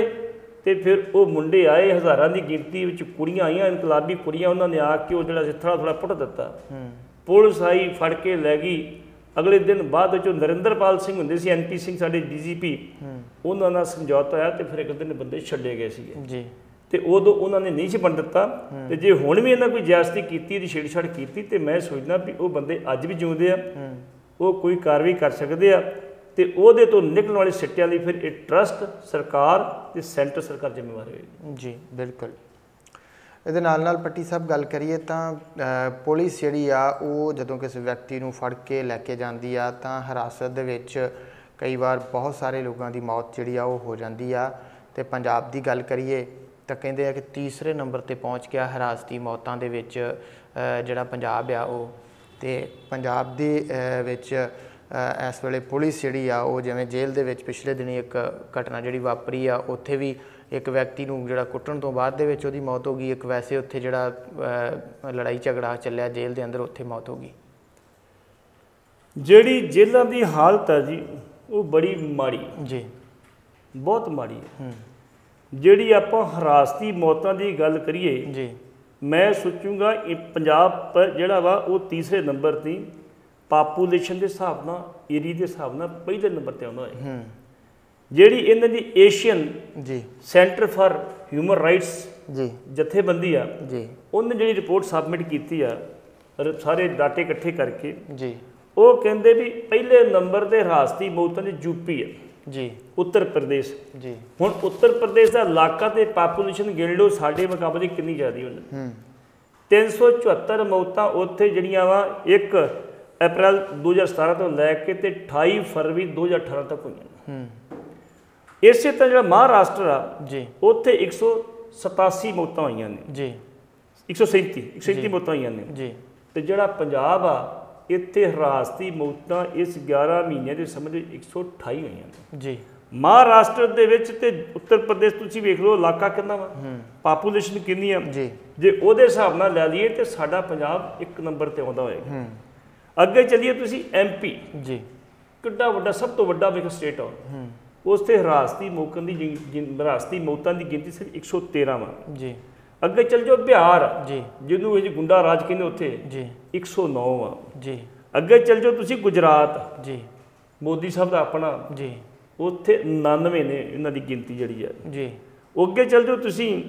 ਤੇ ਫਿਰ ਉਹ ਮੁੰਡੇ ਆਏ ਹਜ਼ਾਰਾਂ ਦੀ ਗਿਣਤੀ ਵਿੱਚ ਕੁੜੀਆਂ ਆਈਆਂ ਇਨਕਲਾਬੀ ਕੁੜੀਆਂ ਉਹਨਾਂ ਨੇ ਆ ਕੇ ਉਹ ਜਿਹੜਾ ਥੋੜਾ ਥੋੜਾ ਪੁੱਟ ਦਿੱਤਾ। ਹੂੰ। ਪੁਲਿਸ ਆਈ ਫੜ ਕੇ ਲੈ ਗਈ। ਅਗਲੇ ਦਿਨ ਬਾਅਦ ਵਿੱਚ ਉਹ ਨਰਿੰਦਰਪਾਲ ਸਿੰਘ ਹੁੰਦੇ ਸੀ ਐਨਪੀ ਸਿੰਘ ਸਾਡੇ ਡੀਜੀਪੀ ਉਹਨਾਂ ਨਾਲ ਸਮਝੌਤਾ ਹੋਇਆ ਤੇ ਫਿਰ ਇੱਕ ਦਿਨ ਬੰਦੇ ਛੱਡੇ ਗਏ ਸੀਗੇ। ਜੀ। ਤੇ ਉਦੋਂ ਉਹਨਾਂ ਨੇ ਨਹੀਂ ਸੀ ਬਣ ਦਿੱਤਾ। ਤੇ ਜੇ ਹੁਣ ਵੀ ਇਹਨਾਂ ਕੋਈ ਜ਼ਿਆਦਤੀ ਕੀਤੀ ਇਹਦੀ ਛੇੜਛਾੜ ਕੀਤੀ ਤੇ ਮੈਂ ਸੋਚਦਾ ਵੀ ਉਹ ਬੰਦੇ ਅੱਜ ਵੀ ਜਿਉਂਦੇ ਆ। ਉਹ ਕੋਈ ਕਾਰਵਾਈ ਕਰ ਸਕਦੇ ਆ। ਤੇ ਉਹਦੇ ਤੋਂ ਨਿਕਲਣ ਵਾਲੇ ਸਿੱਟਿਆਂ ਲਈ ਫਿਰ ਇਹ ਟਰਸਟ ਸਰਕਾਰ ਤੇ ਸੈਂਟਰ ਸਰਕਾਰ ਜ਼ਿੰਮੇਵਾਰ ਹੋਏਗੀ। ਜੀ ਬਿਲਕੁਲ। ਇਹਦੇ ਨਾਲ ਨਾਲ ਪੱਟੀ ਸਾਹਿਬ ਗੱਲ ਕਰੀਏ ਤਾਂ ਪੁਲਿਸ ਜਿਹੜੀ ਆ, ਉਹ ਜਦੋਂ ਕਿਸੇ ਵਿਅਕਤੀ ਨੂੰ ਫੜ ਕੇ ਲੈ ਕੇ ਜਾਂਦੀ ਆ, ਤਾਂ ਹਿਰਾਸਤ ਦੇ ਵਿੱਚ ਕਈ ਵਾਰ ਬਹੁਤ ਸਾਰੇ ਲੋਕਾਂ ਦੀ ਮੌਤ ਜਿਹੜੀ ਆ, ਉਹ ਹੋ ਜਾਂਦੀ ਆ। ਤੇ ਪੰਜਾਬ ਦੀ ਗੱਲ ਕਰੀਏ, ਤਾਂ ਕਹਿੰਦੇ ਆ ਕਿ ਤੀਸਰੇ ਨੰਬਰ ਤੇ ਪਹੁੰਚ ਗਿਆ ਹਿਰਾਸਤੀ ਮੌਤਾਂ ਦੇ ਵਿੱਚ ਜਿਹੜਾ ਪੰਜਾਬ ਆ ਉਹ। ਤੇ ਪੰਜਾਬ ਦੇ ਵਿੱਚ ਇਸ ਵੇਲੇ ਪੁਲਿਸ ਜਿਹੜੀ ਆ, ਉਹ ਜਿਵੇਂ ਜੇਲ੍ਹ ਦੇ ਵਿੱਚ ਪਿਛਲੇ ਦਿਨੀ ਇੱਕ ਘਟਨਾ ਜਿਹੜੀ ਵਾਪਰੀ ਆ, ਉੱਥੇ ਵੀ ਇੱਕ ਵਿਅਕਤੀ ਨੂੰ ਜਿਹੜਾ ਕੁੱਟਣ ਤੋਂ ਬਾਅਦ ਦੇ ਵਿੱਚ ਉਹਦੀ ਮੌਤ ਹੋ ਗਈ ਇੱਕ ਵੈਸੇ ਉੱਥੇ ਜਿਹੜਾ ਲੜਾਈ ਝਗੜਾ ਚੱਲਿਆ ਜੇਲ੍ਹ ਦੇ ਅੰਦਰ ਉੱਥੇ ਮੌਤ ਹੋ ਗਈ। ਜਿਹੜੀ ਜੇਲ੍ਹਾਂ ਦੀ ਹਾਲਤ ਹੈ ਜੀ ਉਹ ਬੜੀ ਮਾੜੀ ਜੀ। ਬਹੁਤ ਮਾੜੀ ਹੈ। ਜਿਹੜੀ ਆਪਾਂ ਹਰਾਸਤੀ ਮੌਤਾਂ ਦੀ ਗੱਲ ਕਰੀਏ ਜੀ। ਮੈਂ ਸੋਚੂਗਾ ਇਹ ਪੰਜਾਬ ਜਿਹੜਾ ਵਾ ਉਹ ਤੀਸਰੇ ਨੰਬਰ ਤੇ ਪਾਪੂਲੇਸ਼ਨ ਦੇ ਹਿਸਾਬ ਨਾਲ ਏਰੀਆ ਦੇ ਹਿਸਾਬ ਨਾਲ ਪਹਿਲੇ ਨੰਬਰ ਤੇ ਆਉਂਦਾ ਹੈ ਹੂੰ। ਜਿਹੜੀ ਇਹਨਾਂ ਦੀ ਏਸ਼ੀਅਨ ਜੀ। ਸੈਂਟਰ ਫਾਰ ਹਿਊਮਨ ਰਾਈਟਸ ਜੀ। ਜਥੇਬੰਦੀ ਆ ਜੀ। ਉਹਨੇ ਜਿਹੜੀ ਰਿਪੋਰਟ ਸਬਮਿਟ ਕੀਤੀ ਆ ਸਾਰੇ ਡਾਟੇ ਇਕੱਠੇ ਕਰਕੇ ਜੀ। ਉਹ ਕਹਿੰਦੇ ਵੀ ਪਹਿਲੇ ਨੰਬਰ ਤੇ ਹਰਾਸਤੀ ਮੌਤਾਂ ਦੀ ਯੂਪੀ ਹੈ ਜੀ। ਉੱਤਰ ਪ੍ਰਦੇਸ਼। ਜੀ। ਹੁਣ ਉੱਤਰ ਪ੍ਰਦੇਸ਼ ਦਾ ਇਲਾਕਾ ਤੇ ਪਾਪੂਲੇਸ਼ਨ ਗਿਣ ਲਓ ਸਾਡੇ ਮੁਕਾਬਲੇ ਕਿੰਨੀ ਜ਼ਿਆਦੀ ਹੋਣੀ ਹੂੰ। 374 ਮੌਤਾਂ ਉੱਥੇ ਜਿਹੜੀਆਂ ਵਾ 1 ਅਪ੍ਰੈਲ 2017 ਤੋਂ ਲੈ ਕੇ ਤੇ 28 ਫਰਵਰੀ 2018 ਤੱਕ ਹੋਈਆਂ ਹੂੰ। ਇਸੇ ਤਰ੍ਹਾਂ ਜਿਹੜਾ ਮਹਾਰਾਸ਼ਟਰ ਆ ਜੀ। ਉੱਥੇ 187 ਮੌਤਾਂ ਹੋਈਆਂ ਨੇ। ਜੀ। 137 137 ਮੌਤਾਂ ਹੋਈਆਂ ਨੇ। ਜੀ। ਤੇ ਜਿਹੜਾ ਪੰਜਾਬ ਆ ਇੱਥੇ ਹਰਾਸਤੀ ਮੌਤਾਂ ਇਸ 11 ਮਹੀਨਿਆਂ ਦੇ ਸਮੇਂ ਦੇ 128 ਹੋਈਆਂ ਨੇ। ਜੀ। ਮਹਾਰਾਸ਼ਟਰ ਦੇ ਵਿੱਚ ਤੇ ਉੱਤਰ ਪ੍ਰਦੇਸ਼ ਤੁਸੀਂ ਵੇਖ ਲਓ ਇਲਾਕਾ ਕਿੰਨਾ ਵਾ? ਪਾਪੂਲੇਸ਼ਨ ਕਿੰਨੀ ਆ? ਜੀ। ਜੇ ਉਹਦੇ ਹਿਸਾਬ ਨਾਲ ਲੈ ਲਈਏ ਤੇ ਸਾਡਾ ਪੰਜਾਬ ਇੱਕ ਨੰਬਰ ਤੇ ਆਉਂਦਾ ਹੋਏਗਾ। ਅੱਗੇ ਚੱਲੀਏ ਤੁਸੀਂ ਐਮਪੀ ਜੀ। ਕਿੱਡਾ ਵੱਡਾ ਸਭ ਤੋਂ ਵੱਡਾ ਵੇਖ ਸਟੇਟ ਆ ਹੂੰ। ਉਸ ਤੇ ਹਰਾਸਤੀ ਮੌਕਾਂ ਦੀ ਹਰਾਸਤੀ ਮੌਤਾਂ ਦੀ ਗਿਣਤੀ ਸਿਰਫ 113 ਵਾ। ਜੀ। ਅੱਗੇ ਚੱਲ ਜਾਓ ਬਿਹਾਰ ਜੀ। ਜਿਹਨੂੰ ਇਹ ਗੁੰਡਾ ਰਾਜ ਕਹਿੰਦੇ ਉੱਥੇ ਜੀ। 109 ਵਾ। ਜੀ। ਅੱਗੇ ਚੱਲ ਜਾਓ ਤੁਸੀਂ ਗੁਜਰਾਤ ਜੀ। ਮੋਦੀ ਸਾਹਿਬ ਦਾ ਆਪਣਾ। ਜੀ। ਉੱਥੇ 99 ਨੇ ਇਹਨਾਂ ਦੀ ਗਿਣਤੀ ਜਿਹੜੀ ਆ। ਜੀ। ਅੱਗੇ ਚੱਲ ਜਾਓ ਤੁਸੀਂ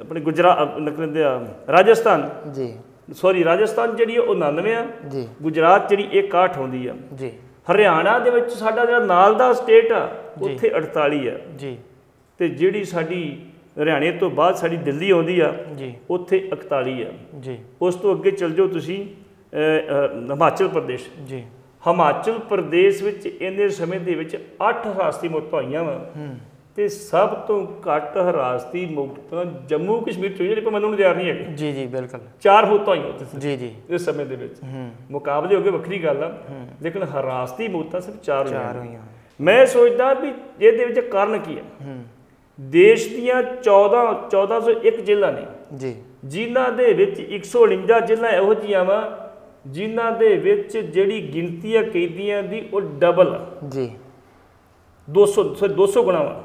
ਆਪਣੇ ਗੁਜਰਾਤ ਨਕਲਦੇ ਆ ਰਾਜਸਥਾਨ। ਜੀ। ਸੌਰੀ ਰਾਜਸਥਾਨ ਜਿਹੜੀ ਆ ਉਹ 99 ਆ। ਜੀ। ਗੁਜਰਾਤ ਜਿਹੜੀ 61 ਆਉਂਦੀ ਆ। ਜੀ। ਹਰਿਆਣਾ ਦੇ ਵਿੱਚ ਸਾਡਾ ਜਿਹੜਾ ਨਾਲ ਦਾ ਸਟੇਟ ਆ ਉੱਥੇ 48 ਆ। ਜੀ। ਤੇ ਜਿਹੜੀ ਸਾਡੀ ਹਰਿਆਣੇ ਤੋਂ ਬਾਅਦ ਸਾਡੀ ਦਿੱਲੀ ਆਉਂਦੀ ਆ ਜੀ। ਉੱਥੇ 41 ਆ। ਜੀ। ਉਸ ਤੋਂ ਅੱਗੇ ਚਲ ਜਾਓ ਤੁਸੀਂ ਹਿਮਾਚਲ ਪ੍ਰਦੇਸ਼। ਜੀ। ਹਿਮਾਚਲ ਪ੍ਰਦੇਸ਼ ਵਿੱਚ ਇਹਨੇ ਸਮੇਂ ਦੇ ਵਿੱਚ 8 ਹਰਾਸਤੀ ਮੌਤਾਂ ਹੋਈਆਂ ਵਾ। ਹੂੰ। ਤੇ ਸਭ ਤੋਂ ਘੱਟ ਹਰਾਸਤੀ ਮੌਤਾਂ ਜੰਮੂ ਕਸ਼ਮੀਰ ਚ ਜਿਹੜੇ ਪਰ ਮੈਨੂੰ ਨਹੀਂ ਯਾਦ ਨਹੀਂ ਹੈਗੇ। ਜੀ ਜੀ ਬਿਲਕੁਲ। ਚਾਰ ਮੌਤਾਂ ਹੋਈਆਂ ਉੱਥੇ ਜੀ ਜੀ। ਇਸ ਸਮੇਂ ਦੇ ਵਿੱਚ। ਹੂੰ। ਮੁਕਾਬਲੇ ਹੋ ਗਏ ਵੱਖਰੀ ਗੱਲ ਆ। ਲੇਕਿਨ ਹਰਾਸਤੀ ਮੌਤਾਂ ਸਿਰਫ ਚਾਰ ਹੋਈਆਂ ਚਾਰ ਨੇ। ਹੋਈਆਂ। ਮੈਂ ਸੋਚਦਾ ਵੀ ਇਹਦੇ ਵਿੱਚ ਕਾਰਨ ਕੀ ਹੈ ਹੂੰ। ਦੇਸ਼ ਦੀਆਂ 14 1401 ਜ਼ਿਲ੍ਹਾ ਨੇ। ਜੀ। ਜਿਨ੍ਹਾਂ ਦੇ ਵਿੱਚ 149 ਜ਼ਿਲ੍ਹਾ ਇਹੋ ਜਿਹੀਆਂ ਵਾ ਜਿਨ੍ਹਾਂ ਦੇ ਵਿੱਚ ਜਿਹੜੀ ਗਿਣਤੀ ਆ ਕੈਦੀਆਂ ਦੀ ਉਹ ਡਬਲ ਆ। ਜੀ। 200 ਸੌਰੀ 200 ਗੁਣਾ ਵਾ।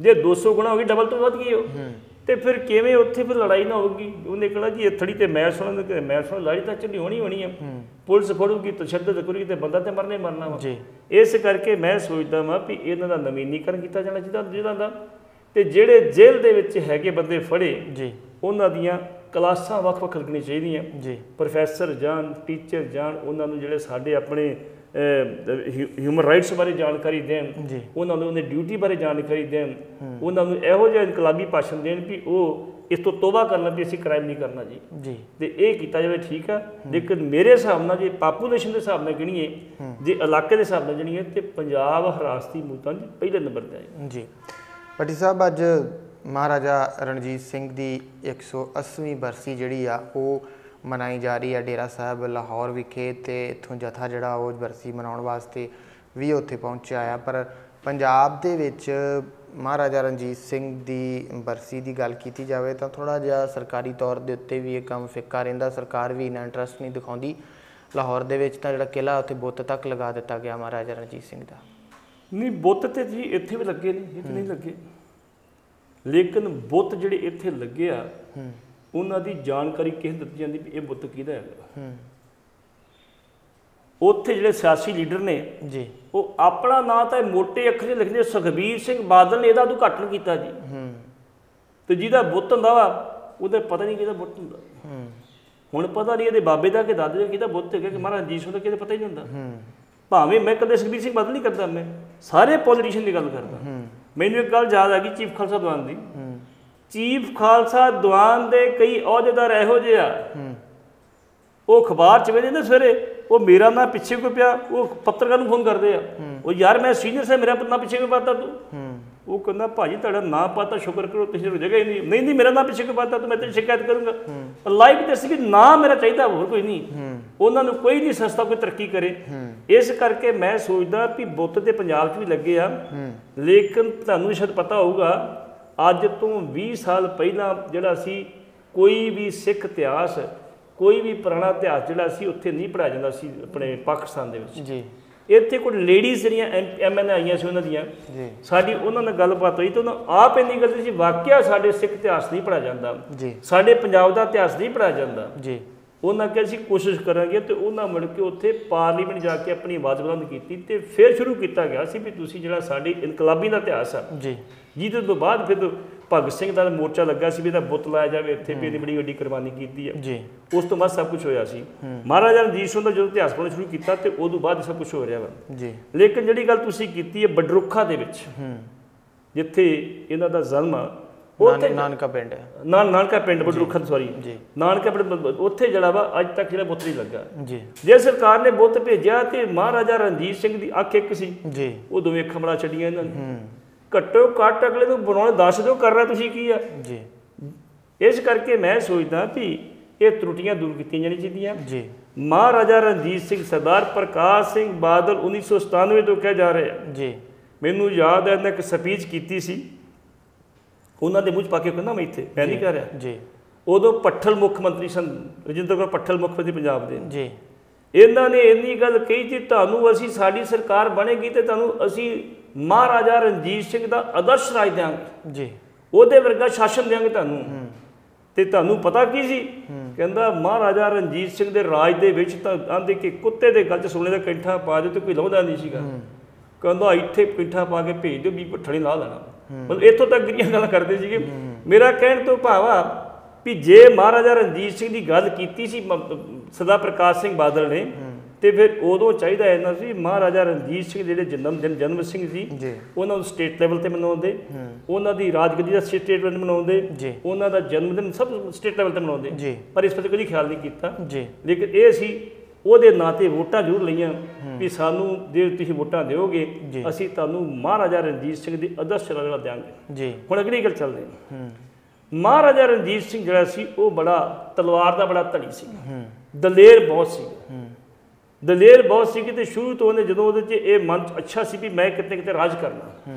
ਜੇ 200 ਗੁਣਾ ਹੋ ਗਈ ਡਬਲ ਤੋਂ ਵੱਧ ਗਈ ਉਹ। ਹੂੰ। ਤੇ ਫਿਰ ਕਿਵੇਂ ਉੱਥੇ ਫਿਰ ਲੜਾਈ ਨਾ ਹੋਊਗੀ? ਉਹਨੇ ਕਹਣਾ ਜੀ ਥੜੀ ਤੇ ਮੈਂ ਸੁਣਨ ਤੇ ਮੈਂ ਸੁਣ ਲੜਾਈ ਤਾਂ ਚੱਲੀ ਹੋਣੀ ਹੋਣੀ ਹੂੰ। ਪੁਲਿਸ ਫੜੂਗੀ ਤਸ਼ੱਦਦ ਕਰੂਗੀ ਤੇ ਬੰਦਾ ਤੇ ਮਰਨੇ ਮਰਨਾ ਵਾ। ਜੀ। ਇਸ ਕਰਕੇ ਮੈਂ ਸੋਚਦਾ ਵਾਂ ਵੀ ਇਹਨਾਂ ਦਾ ਨਵੀਨੀਕਰਨ ਕੀਤਾ ਜਾਣਾ ਚਾਹੀਦਾ ਜ਼ਿਲ੍ਹਾ ਦਾ। ਤੇ ਜਿਹੜੇ ਜੇਲ੍ਹ ਦੇ ਵਿੱਚ ਹੈਗੇ ਬੰਦੇ ਫੜੇ ਜੀ। ਉਹਨਾਂ ਦੀਆਂ ਕਲਾਸਾਂ ਵੱਖ-ਵੱਖ ਲੱਗਣੀਆਂ ਚਾਹੀਦੀਆਂ। ਜੀ। ਪ੍ਰੋਫੈਸਰ ਜਾਣ ਟੀਚਰ ਜਾਣ ਉਹਨਾਂ ਨੂੰ ਜਿਹੜੇ ਸਾਡੇ ਆਪਣੇ ਹਿਊਮਨ ਰਾਈਟਸ ਬਾਰੇ ਜਾਣਕਾਰੀ ਦੇਣ ਉਹਨਾਂ ਨੂੰ ਉਹਨੇ ਡਿਊਟੀ ਬਾਰੇ ਜਾਣਕਾਰੀ ਦੇਣ ਉਹਨਾਂ ਨੂੰ ਇਹੋ ਜਿਹਾ ਇਨਕਲਾਬੀ ਭਾਸ਼ਣ ਦੇਣ ਵੀ ਉਹ ਇਸ ਤੋਂ ਤੋਬਾ ਕਰਨਾ ਵੀ ਅਸੀਂ ਕ੍ਰਾਈਮ ਨਹੀਂ ਕਰਨਾ ਜੀ। ਜੀ। ਤੇ ਇਹ ਕੀਤਾ ਜਾਵੇ ਠੀਕ ਆ। ਲੇਕਿਨ ਮੇਰੇ ਹਿਸਾਬ ਨਾਲ ਜੇ ਪਾਪੂਲੇਸ਼ਨ ਦੇ ਹਿਸਾਬ ਨਾਲ ਗਿਣੀਏ ਜੇ ਇਲਾਕੇ ਦੇ ਹਿਸਾਬ ਨਾਲ ਗਿਣੀਏ ਤੇ ਪੰਜਾਬ ਹਰਾਸਤੀ ਮੌਤਾਂ ਦੀ ਪਹਿਲੇ ਨੰਬਰ ਤੇ ਆਏ। ਜੀ। ਪਟੀ ਸਾਹਿਬ ਅੱਜ ਮਹਾਰਾਜਾ ਰਣਜੀਤ ਸਿੰਘ ਦੀ 180ਵੀਂ ਬਰਸੀ ਜਿਹੜੀ ਆ ਉਹ ਮਨਾਈ ਜਾ ਰਹੀ ਆ ਡੇਰਾ ਸਾਹਿਬ ਲਾਹੌਰ ਵਿਖੇ ਤੇ ਇਥੋਂ ਜਥਾ ਜਿਹੜਾ ਉਹ ਬਰਸੀ ਮਨਾਉਣ ਵਾਸਤੇ ਵੀ ਉੱਥੇ ਪਹੁੰਚਿਆ ਆ। ਪਰ ਪੰਜਾਬ ਦੇ ਵਿੱਚ ਮਹਾਰਾਜਾ ਰਣਜੀਤ ਸਿੰਘ ਦੀ ਬਰਸੀ ਦੀ ਗੱਲ ਕੀਤੀ ਜਾਵੇ ਤਾਂ ਥੋੜਾ ਜਿਹਾ ਸਰਕਾਰੀ ਤੌਰ ਦੇ ਉੱਤੇ ਵੀ ਇਹ ਕੰਮ ਫਿੱਕਾ ਰਹਿੰਦਾ। ਸਰਕਾਰ ਵੀ ਇਹਨਾਂ ਇੰਟਰਸਟ ਨਹੀਂ ਦਿਖਾਉਂਦੀ। ਲਾਹੌਰ ਦੇ ਵਿੱਚ ਤਾਂ ਜਿਹੜਾ ਕਿਲਾ ਉੱਥੇ ਬੁੱਤ ਤੱਕ ਲਗਾ ਦਿੱਤਾ ਗਿਆ ਮਹਾਰਾਜਾ ਰਣਜੀਤ ਸਿੰਘ ਦਾ। ਨਹੀਂ ਬੁੱਤ ਤੇ ਜੀ ਇੱਥੇ ਵੀ ਲੱਗੇ ਨੇ ਇਹ ਨਹੀਂ ਲੱਗੇ। ਲੇਕਿਨ ਬੁੱਤ ਜਿਹੜੇ ਇੱਥੇ ਲੱਗੇ ਆ ਹੂੰ। ਉਹਨਾਂ ਦੀ ਜਾਣਕਾਰੀ ਕਿਸ ਦਿੱਤੀ ਜਾਂਦੀ ਵੀ ਇਹ ਬੁੱਤ ਕਿਹਦਾ ਹੂੰ? ਉੱਥੇ ਜਿਹੜੇ ਸਿਆਸੀ ਲੀਡਰ ਨੇ ਜੀ। ਉਹ ਆਪਣਾ ਨਾਂ ਤਾਂ ਮੋٹے ਅੱਖਰ 'ਚ ਲਿਖਦੇ ਸੁਖਬੀਰ ਸਿੰਘ ਬਾਦਲ ਨੇ ਇਹਦਾ ਉਦਘਾਟਨ ਕੀਤਾ ਜੀ। ਹੂੰ। ਤੇ ਜਿਹਦਾ ਬੁੱਤ ਹੁੰਦਾ ਵਾ ਉਹਦੇ ਪਤਾ ਨਹੀਂ ਕਿਹਦਾ ਬੁੱਤ ਹੁੰਦਾ। ਹੂੰ। ਹੁਣ ਪਤਾ ਨਹੀਂ ਇਹਦੇ ਬਾਬੇ ਦਾ ਕਿ ਦਾਦੇ ਦਾ ਕਿਹਦਾ ਬੁੱਤ ਹੈਗਾ ਕਿ ਮਹਾਰਾਜ ਸਿੰਘ ਦਾ ਕਿਹਦਾ ਪਤਾ ਹੀ ਨਹੀਂ ਹੁੰਦਾ। ਹੂੰ। ਭਾਵੇਂ ਮੈਂ ਕਦੇ ਸੁਖਬੀਰ ਸਿੰਘ ਬਾਦਲ ਨਹੀਂ ਕਰਦਾ ਮੈਂ ਸਾਰੇ ਪੋਲੀਟੀਸ਼ੀਅਨ ਦੀ ਗੱਲ ਕਰਦਾ। ਹੂੰ। ਮੈਨੂੰ ਇੱਕ ਗੱਲ ਯਾਦ ਆ ਗਈ ਚੀਫ ਖਾਲਸਾ ਦੀਵਾਨ ਦੀ। ਚੀਫ ਖਾਲਸਾ ਦੀਵਾਨ ਦੇ ਕਈ ਅਹੁਦੇਦਾਰ ਇਹੋ ਜਿਹੇ ਆ। ਉਹ ਅਖਬਾਰ ਚ ਵੇਖਦੇ ਨੇ ਸਵੇਰੇ ਉਹ ਮੇਰਾ ਨਾਂ ਪਿੱਛੇ ਕੋਈ ਪਿਆ ਉਹ ਪੱਤਰਕਾਰ ਨੂੰ ਫੋਨ ਕਰਦੇ ਆ। ਉਹ ਯਾਰ ਮੈਂ ਸੀਨੀਅਰ ਸੇ ਮੇਰਾ ਨਾਂ ਪਿੱਛੇ ਕਿਉਂ ਪਾਤਾ ਤੂੰ? ਉਹ ਕਹਿੰਦਾ ਭਾਜੀ ਤੁਹਾਡਾ ਨਾਂ ਪਤਾ ਸ਼ੁਕਰ ਕਰੋ ਤੁਸੀਂ ਜਗ੍ਹਾ ਹੀ ਨਹੀਂ। ਨਹੀਂ ਨਹੀਂ ਮੇਰਾ ਨਾਂ ਪਿੱਛੇ ਕਿਉਂ ਪਾਤਾ ਤੂੰ ਮੈਂ ਤੇਰੀ ਸ਼ਿਕਾਇਤ ਕਰੂੰਗਾ। ਲਾਈਵ ਦੱਸ ਕਿ ਨਾਂ ਮੇਰਾ ਚਾਹੀਦਾ ਹੋਰ ਕੋਈ ਨਹੀਂ। ਉਹਨਾਂ ਨੂੰ ਕੋਈ ਨਹੀਂ ਸਸਤਾ ਕੋਈ ਤਰੱਕੀ ਕਰੇ। ਇਸ ਕਰਕੇ ਮੈਂ ਸੋਚਦਾ ਵੀ ਬੁੱਤ ਤੇ ਪੰਜਾਬ 'ਚ ਵੀ ਲੱਗੇ ਆ। ਲੇਕਿਨ ਤੁਹਾਨੂੰ ਸ਼ਾਇਦ ਪਤਾ ਹੋਊਗਾ ਅੱਜ ਤੋਂ 20 ਸਾਲ ਪਹਿਲਾਂ ਜਿਹੜਾ ਸੀ ਕੋਈ ਵੀ ਸਿੱਖ ਇਤਿਹਾਸ ਕੋਈ ਵੀ ਪੁਰਾਣਾ ਇਤਿਹਾਸ ਜਿਹੜਾ ਸੀ ਉੱਥੇ ਨਹੀਂ ਪੜਾਇਆ ਜਾਂਦਾ ਸੀ ਆਪਣੇ ਪਾਕਿਸਤਾਨ ਦੇ ਵਿੱਚ। ਜੀ। ਇੱਥੇ ਕੋਈ ਲੇਡੀਜ਼ ਜਿਹੜੀਆਂ ਐਮਐਨ ਆਈਆਂ ਸੀ ਉਹਨਾਂ ਦੀਆਂ ਜੀ। ਸਾਡੀ ਉਹਨਾਂ ਨਾਲ ਗੱਲਬਾਤ ਹੋਈ ਤਾਂ ਉਹਨਾਂ ਆਪ ਇੰਨੀ ਗੱਲ ਸੀ ਵਾਕਿਆ ਸਾਡੇ ਸਿੱਖ ਇਤਿਹਾਸ ਨਹੀਂ ਪੜਾਇਆ ਜਾਂਦਾ। ਜੀ। ਸਾਡੇ ਪੰਜਾਬ ਦਾ ਇਤਿਹਾਸ ਨਹੀਂ ਪੜਾਇਆ ਜਾਂਦਾ। ਜੀ। ਉਹਨਾਂ ਕਿਹਾ ਅਸੀਂ ਕੋਸ਼ਿਸ਼ ਕਰਾਂਗੇ ਤੇ ਉਹਨਾਂ ਮੁੜ ਕੇ ਉੱਥੇ ਪਾਰਲੀਮੈਂਟ ਜਾ ਕੇ ਆਪਣੀ ਆਵਾਜ਼ ਬੁਲੰਦ ਕੀਤੀ ਤੇ ਫਿਰ ਸ਼ੁਰੂ ਕੀਤਾ ਗਿਆ ਸੀ ਵੀ ਤੁਸੀਂ ਜਿਹੜਾ ਸਾਡੀ ਇਨਕਲਾਬੀ ਦਾ ਇਤਿਹਾਸ ਆ ਜੀ। ਜਿਹਦੇ ਤੋਂ ਬਾਅਦ ਫਿਰ ਭਗਤ ਸਿੰਘ ਦਾ ਮੋਰਚਾ ਲੱਗਾ ਸੀ ਵੀ ਇਹਦਾ ਬੁੱਤ ਲਾਇਆ ਜਾਵੇ ਇੱਥੇ ਵੀ ਇਹਨੇ ਬੜੀ ਵੱਡੀ ਕੁਰਬਾਨੀ ਕੀਤੀ ਹੈ ਜੀ। ਉਸ ਤੋਂ ਬਾਅਦ ਸਭ ਕੁਝ ਹੋਇਆ ਸੀ। ਮਹਾਰਾਜਾ ਰਣਜੀਤ ਸਿੰਘ ਦਾ ਜਦੋਂ ਇਤਿਹਾਸ ਪੜ੍ਹਨਾ ਸ਼ੁਰੂ ਕੀਤਾ ਤੇ ਉਦੋਂ ਬਾਅਦ ਸਭ ਕੁਝ ਹੋ ਰਿਹਾ ਵਾ। ਜੀ। ਲੇਕਿਨ ਜਿਹੜੀ ਗੱਲ ਤੁਸੀਂ ਕੀਤੀ ਹੈ ਬਡਰੁੱਖਾ ਦੇ ਵਿੱਚ ਹੂੰ। ਜਿੱਥੇ ਇਹਨਾਂ ਦਾ ਜ਼ਨਮ ਆ ਉੱਥੇ ਨਾਨ- ਨਾਨਕਾ ਪਿੰਡ ਹੈ ਨਾਲ ਨਾਨਕਾ ਪਿੰਡ ਬਡਰੁੱਖਾ ਸੌਰੀ ਜੀ। ਨਾਨਕਾ ਪਿੰਡ ਉੱਥੇ ਜਿਹੜਾ ਵਾ ਅੱਜ ਤੱਕ ਜਿਹੜਾ ਬੁੱਤ ਨਹੀਂ ਲੱਗਾ। ਜੀ। ਜੇ ਸਰਕਾਰ ਨੇ ਬੁੱਤ ਭੇਜਿਆ ਤੇ ਮਹਾਰਾਜਾ ਰਣਜੀਤ ਸਿੰਘ ਦੀ ਅੱਖ ਇੱਕ ਸੀ। ਜੀ। ਉਹ ਦੋਵੇਂ ਅੱਖਾਂ ਬਣਾ ਛੱਡੀਆਂ ਇਹਨਾਂ ਨੇ। ਹੂੰ। ਘੱਟੋ ਘੱਟ ਅਗਲੇ ਨੂੰ ਬਣਾਉਣ ਦੱਸ ਦਿਓ ਕਰਨਾ ਤੁਸੀਂ ਕੀ ਆ? ਜੀ। ਇਸ ਕਰਕੇ ਮੈਂ ਸੋਚਦਾ ਵੀ ਇਹ ਤਰੁੱਟੀਆਂ ਦੂਰ ਕੀਤੀਆਂ ਜਾਣੀਆਂ ਚਾਹੀਦੀਆਂ। ਜੀ। ਮਹਾਰਾਜਾ ਰਣਜੀਤ ਸਿੰਘ ਸਰਦਾਰ ਪ੍ਰਕਾਸ਼ ਸਿੰਘ ਬਾਦਲ 1997 ਤੋਂ ਕਹਿ ਜਾ ਰਹੇ ਜੀ। ਮੈਨੂੰ ਯਾਦ ਹੈ ਇਹਨਾਂ ਇੱਕ ਸਪੀਚ ਕੀਤੀ ਸੀ। ਉਹਨਾਂ ਦੇ ਮੂੰਹ ਪਾ ਕੇ ਕਹਿੰਦਾ ਮੈਂ ਇੱਥੇ ਮੈਂ ਨਹੀਂ ਕਹਿ ਰਿਹਾ। ਜੀ। ਉਦੋਂ ਪੱਠਲ ਮੁੱਖ ਮੰਤਰੀ ਸਨ ਰਜਿੰਦਰ ਕੌਰ ਪੱਠਲ ਮੁੱਖ ਮੰਤਰੀ ਪੰਜਾਬ ਦੇ। ਜੀ। ਇਹਨਾਂ ਨੇ ਇੰਨੀ ਗੱਲ ਕਹੀ ਜੀ ਤੁਹਾਨੂੰ ਅਸੀਂ ਸਾਡੀ ਸਰਕਾਰ ਬਣੇਗੀ ਤੇ ਤੁਹਾਨੂੰ ਅਸੀਂ ਮਹਾਰਾਜਾ ਰਣਜੀਤ ਸਿੰਘ ਦਾ ਆਦਰਸ਼ ਰਾਜ ਦਿਆਂਗੇ। ਜੀ। ਉਹਦੇ ਵਰਗਾ ਸ਼ਾਸਨ ਦਿਆਂਗੇ ਤੁਹਾਨੂੰ। ਤੇ ਤੁਹਾਨੂੰ ਪਤਾ ਕੀ ਸੀ? ਕਹਿੰਦਾ ਮਹਾਰਾਜਾ ਰਣਜੀਤ ਸਿੰਘ ਦੇ ਰਾਜ ਦੇ ਵਿੱਚ ਤਾਂ ਆਂਦੇ ਕਿ ਕੁੱਤੇ ਦੇ ਗਲ 'ਚ ਸੋਨੇ ਦਾ ਕੈਂਠਾ ਪਾ ਦਿਓ ਤੇ ਕੋਈ ਲਾਉਂਦਾ ਨਹੀਂ ਸੀਗਾ। ਕਹਿੰਦਾ ਇੱਥੇ ਕੈਂਠਾ ਪਾ ਕੇ ਭੇਜ ਦਿਓ ਵੀ ਪੱਠਣੀ ਲਾ ਲੈਣਾ। ਮਤਲਬ ਇੱਥੋਂ ਤੱਕ ਗਰੀਆਂ ਗੱਲਾਂ ਕਰਦੇ ਸੀਗੇ। ਮੇਰਾ ਕਹਿਣ ਤੋਂ ਭਾਵ ਆ ਵੀ ਜੇ ਮਹਾਰਾਜਾ ਰਣਜੀਤ ਸਿੰਘ ਦੀ ਗੱਲ ਕੀਤੀ ਸੀ ਸਦਾ ਪ੍ਰਕਾਸ਼ ਸਿੰਘ ਬਾਦਲ ਨੇ ਤੇ ਫਿਰ ਉਦੋਂ ਚਾਹੀਦਾ ਇਹਨਾਂ ਸੀ ਮਹਾਰਾਜਾ ਰਣਜੀਤ ਸਿੰਘ ਜਿਹੜੇ ਜਨਮ ਦਿਨ ਜਨਮ ਸਿੰਘ ਸੀ ਉਹਨਾਂ ਨੂੰ ਸਟੇਟ ਲੈਵਲ ਤੇ ਮਨਾਉਂਦੇ ਉਹਨਾਂ ਦੀ ਰਾਜਗੱਦੀ ਦਾ ਸਟੇਟ ਲੈਵਲ ਤੇ ਮਨਾਉਂਦੇ ਜੀ। ਉਹਨਾਂ ਦਾ ਜਨਮ ਦਿਨ ਸਭ ਸਟੇਟ ਲੈਵਲ ਤੇ ਮਨਾਉਂਦੇ। ਪਰ ਇਸ ਪਰ ਕਦੀ ਖਿਆਲ ਨਹੀਂ ਕੀਤਾ। ਲੇਕਿਨ ਇਹ ਸੀ ਉਹਦੇ ਨਾਂ ਤੇ ਵੋਟਾਂ ਜ਼ਰੂਰ ਲਈਆਂ ਵੀ ਸਾਨੂੰ ਜੇ ਤੁਸੀਂ ਵੋਟਾਂ ਦਿਓਗੇ। ਅਸੀਂ ਤੁਹਾਨੂੰ ਮਹਾਰਾਜਾ ਰਣਜੀਤ ਸਿੰਘ ਦੀ ਆਦਰਸ਼ ਰਾਜਾ ਦਿਆਂਗੇ। ਜੀ। ਹੁਣ ਅਗਲੀ ਗੱਲ ਚੱਲਦੇ ਹਾਂ। ਮਹਾਰਾਜਾ ਰਣਜੀਤ ਸਿੰਘ ਜਿਹੜਾ ਸੀ ਉਹ ਬੜਾ ਤਲਵਾਰ ਦਾ ਬੜਾ ਧੜੀ ਸੀ। ਦਲੇਰ ਬਹੁਤ ਸੀ। ਦਲੇਰ ਬਹੁਤ ਸੀ ਕਿ ਤੇ ਸ਼ੁਰੂ ਤੋਂ ਉਹਨੇ ਜਦੋਂ ਉਹਦੇ 'ਚ ਇਹ ਮਨ ਅੱਛਾ ਸੀ ਵੀ ਮੈਂ ਕਿਤੇ ਕਿਤੇ ਰਾਜ ਕਰਨਾ।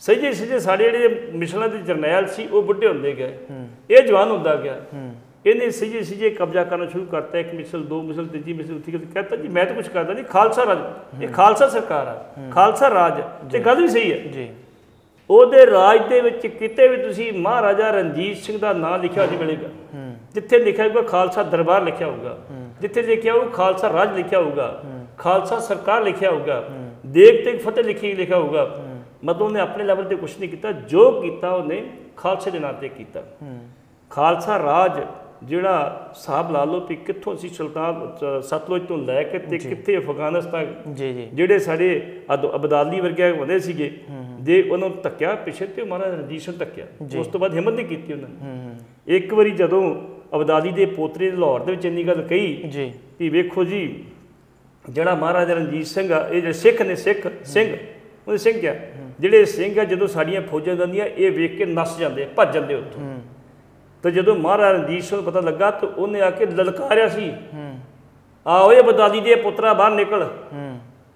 ਸਹੀ ਸਹੀ ਸਾਡੇ ਜਿਹੜੇ ਮਿਸ਼ਲਾਂ ਦੇ ਜਰਨੈਲ ਸੀ ਉਹ ਬੁੱਢੇ ਹੁੰਦੇ ਗਏ। ਇਹ ਜਵਾਨ ਹੁੰਦਾ ਗਿਆ। ਇਹਨੇ ਸਹੀ ਸਹੀ ਕਬਜ਼ਾ ਕਰਨਾ ਸ਼ੁਰੂ ਕਰਤਾ। ਇੱਕ ਮਿਸਲ ਦੋ ਮਿਸਲ ਤੀਜੀ ਮਿਸਲ ਹੈ ਕਹਿੰਦਾ ਜੀ ਮੈਂ ਤਾਂ ਕੁਝ ਕਰਦਾ ਨਹੀਂ ਖਾਲਸਾ ਰਾਜ। ਇਹ ਖਾਲਸਾ ਸਰਕਾਰ ਆ ਖਾਲਸਾ ਰਾਜ। ਤੇ ਗੱਲ ਵੀ ਸਹੀ ਹੈ ਜੀ। ਉਹਦੇ ਰਾਜ ਦੇ ਵਿੱਚ ਕਿਤੇ ਵੀ ਤੁਸੀਂ ਮਹਾਰਾਜਾ ਰਣਜੀਤ ਸਿੰਘ ਦਾ ਨਾਮ ਲਿਖਿਆ ਨਹੀਂ ਮਿਲੇਗਾ ਜਿੱਥੇ ਲਿਖਿਆ ਹੋਊਗਾ ਖਾਲਸਾ ਦਰਬਾਰ ਲਿਖਿਆ ਹੋਊਗਾ। ਜਿੱਥੇ ਲਿਖਿਆ ਹੋਊ ਖਾਲਸਾ ਰਾਜ ਲਿਖਿਆ ਹੋਊਗਾ ਖਾਲਸਾ ਸਰਕਾਰ ਲਿਖਿਆ ਹੋਊਗਾ ਦੇਖ ਤੇ ਫਤਿਹ ਲਿਖੀ ਲਿਖਿਆ ਹੋਊਗਾ। ਮਤਲਬ ਉਹਨੇ ਆਪਣੇ ਲੈਵਲ ਤੇ ਕੁਝ ਨਹੀਂ ਕੀਤਾ ਜੋ ਕੀਤਾ ਉਹਨੇ ਖਾਲਸੇ ਦੇ ਨਾਂ ਤੇ ਕੀਤਾ। ਖਾਲਸਾ ਰਾਜ ਜਿਹੜਾ ਹਿਸਾਬ ਲਾ ਲਓ ਵੀ ਕਿੱਥੋਂ ਸੀ ਸੁਲਤਾਨ ਸਤਲੁਜ ਤੋਂ ਲੈ ਕੇ ਤੇ ਕਿੱਥੇ ਅਫਗਾਨਿਸਤਾਨ ਜੀ ਜੀ। ਜਿਹੜੇ ਸਾਡੇ ਅਬਦਾਲੀ ਵਰਗੇ ਹੁੰਦੇ ਸੀਗੇ ਜੇ ਉਹਨਾਂ ਨੂੰ ਧੱਕਿਆ ਪਿੱਛੇ ਤੇ ਮਹਾਰਾਜ ਰਣਜੀਤ ਸਿੰਘ ਧੱਕਿਆ। ਉਸ ਤੋਂ ਬਾਅਦ ਹਿੰਮਤ ਨਹੀਂ ਕੀਤੀ ਉਹਨਾਂ ਨੇ। ਇੱਕ ਵਾਰੀ ਜਦੋਂ ਅਬਦਾਲੀ ਦੇ ਪੋਤਰੇ ਨੇ ਲਾਹੌਰ ਦੇ ਵਿੱਚ ਇੰਨੀ ਗੱਲ ਕਹੀ ਜੀ। ਵੀ ਵੇਖੋ ਜੀ ਜਿਹੜਾ ਮਹਾਰਾਜਾ ਰਣਜੀਤ ਸਿੰਘ ਆ ਇਹ ਜਿਹੜੇ ਸਿੱਖ ਨੇ ਸਿੱਖ ਸਿੰਘ। ਉਹਨੇ ਸਿੰਘ ਕਿਹਾ ਜਿਹੜੇ ਸਿੰਘ ਆ ਜਦੋਂ ਸਾਡੀਆਂ ਫੌਜਾਂ ਜਾਂਦੀਆਂ ਇਹ ਵੇਖ ਕੇ ਨੱਸ ਜਾਂਦੇ ਭੱਜ ਜਾਂਦੇ ਉੱਥੋਂ। ਤੇ ਜਦੋਂ ਮਹਾਰਾਜਾ ਰਣਜੀਤ ਸਿੰਘ ਨੂੰ ਪਤਾ ਲੱਗਾ ਤਾਂ ਉਹਨੇ ਆ ਕੇ ਲਲਕਾਰਿਆ ਸੀ। ਆ ਓਏ ਬਦਾਲੀ ਦੇ ਪੁੱਤਰਾ ਬਾਹਰ ਨਿਕਲ।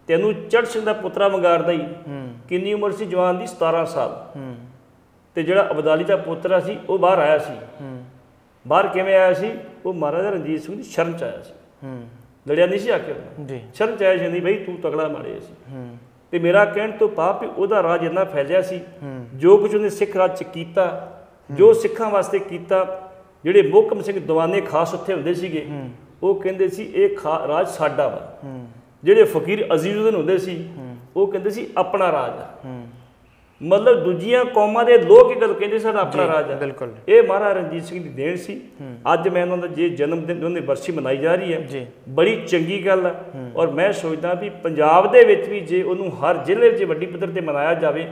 ਤੈਨੂੰ ਚੜ੍ਹ ਸਿੰਘ ਦਾ ਪੁੱਤਰਾ ਮੰਗਾਰਦਾ ਹੀ। ਕਿੰਨੀ ਉਮਰ ਸੀ? ਜਵਾਨ ਦੀ 17 ਸਾਲ। ਤੇ ਜਿਹੜਾ ਅਬਦਾਲੀ ਦਾ ਪੁੱਤਰਾ ਸੀ ਉਹ ਬਾਹਰ ਆਇਆ ਸੀ। ਬਾਹਰ ਕਿਵੇਂ ਆਇਆ ਸੀ? ਉਹ ਮਹਾਰਾਜਾ ਰਣਜੀਤ ਸਿੰਘ ਦੀ ਸ਼ਰਨ ਚ ਆਇਆ ਸੀ। ਹੂੰ। ਲੜਿਆ ਨਹੀਂ ਸੀ ਆ ਕੇ। ਜੀ। ਸ਼ਰਨ ਚ ਆਇਆ ਸੀ ਨਹੀਂ ਬਈ ਤੂੰ ਤਗੜਾ ਮਾਰਿਆ ਸੀ। ਹੂੰ। ਤੇ ਮੇਰਾ ਕਹਿਣ ਤੋਂ ਪਾਪ ਵੀ ਉਹਦਾ ਰਾਜ ਇੰਨਾ ਫੈਲਿਆ ਸੀ ਹੂੰ। ਜੋ ਕੁਝ ਉਹਨੇ ਸਿੱਖ ਰਾਜ ਚ ਕੀਤਾ ਜੋ ਸਿੱਖਾਂ ਵਾਸਤੇ ਕੀਤਾ ਜਿਹੜੇ ਮੋਹਕਮ ਸਿੰਘ ਦੀਵਾਨੇ ਖਾਸ ਉੱਥੇ ਹੁੰਦੇ ਸੀਗੇ ਉਹ ਕਹਿੰਦੇ ਸੀ ਇਹ ਰਾਜ ਸਾਡਾ ਵਾ। ਜਿਹੜੇ ਫਕੀਰ ਅਜ਼ੀਜ਼ੁਦੀਨ ਹੁੰਦੇ ਸੀ ਉਹ ਕਹਿੰਦੇ ਸੀ ਆਪਣਾ ਰਾਜ ਮਤਲਬ ਦੂਜੀਆਂ ਕੌਮਾਂ ਦੇ ਲੋਕ ਇਹ ਗੱਲ ਕਹਿੰਦੇ ਸਾਡਾ ਆਪਣਾ ਰਾਜ। ਆ ਬਿਲਕੁਲ। ਇਹ ਮਹਾਰਾਜਾ ਰਣਜੀਤ ਸਿੰਘ ਦੀ ਦੇਣ ਸੀ। ਅੱਜ ਮੈਂ ਉਹਨਾਂ ਦਾ ਜੇ ਜਨਮ ਦਿਨ ਉਹਨੇ ਵਰਸੀ ਮਨਾਈ ਜਾ ਰਹੀ ਹੈ। ਜੀ। ਬੜੀ ਚੰਗੀ ਗੱਲ ਹੈ। ਔਰ ਮੈਂ ਸੋਚਦਾ ਵੀ ਪੰਜਾਬ ਦੇ ਵਿੱਚ ਵੀ ਜੇ ਉਹਨੂੰ ਹਰ ਜ਼ਿਲ੍ਹੇ 'ਚ ਵੱਡੀ ਪੱਧਰ ਤੇ ਮਨਾਇਆ ਜਾਵੇ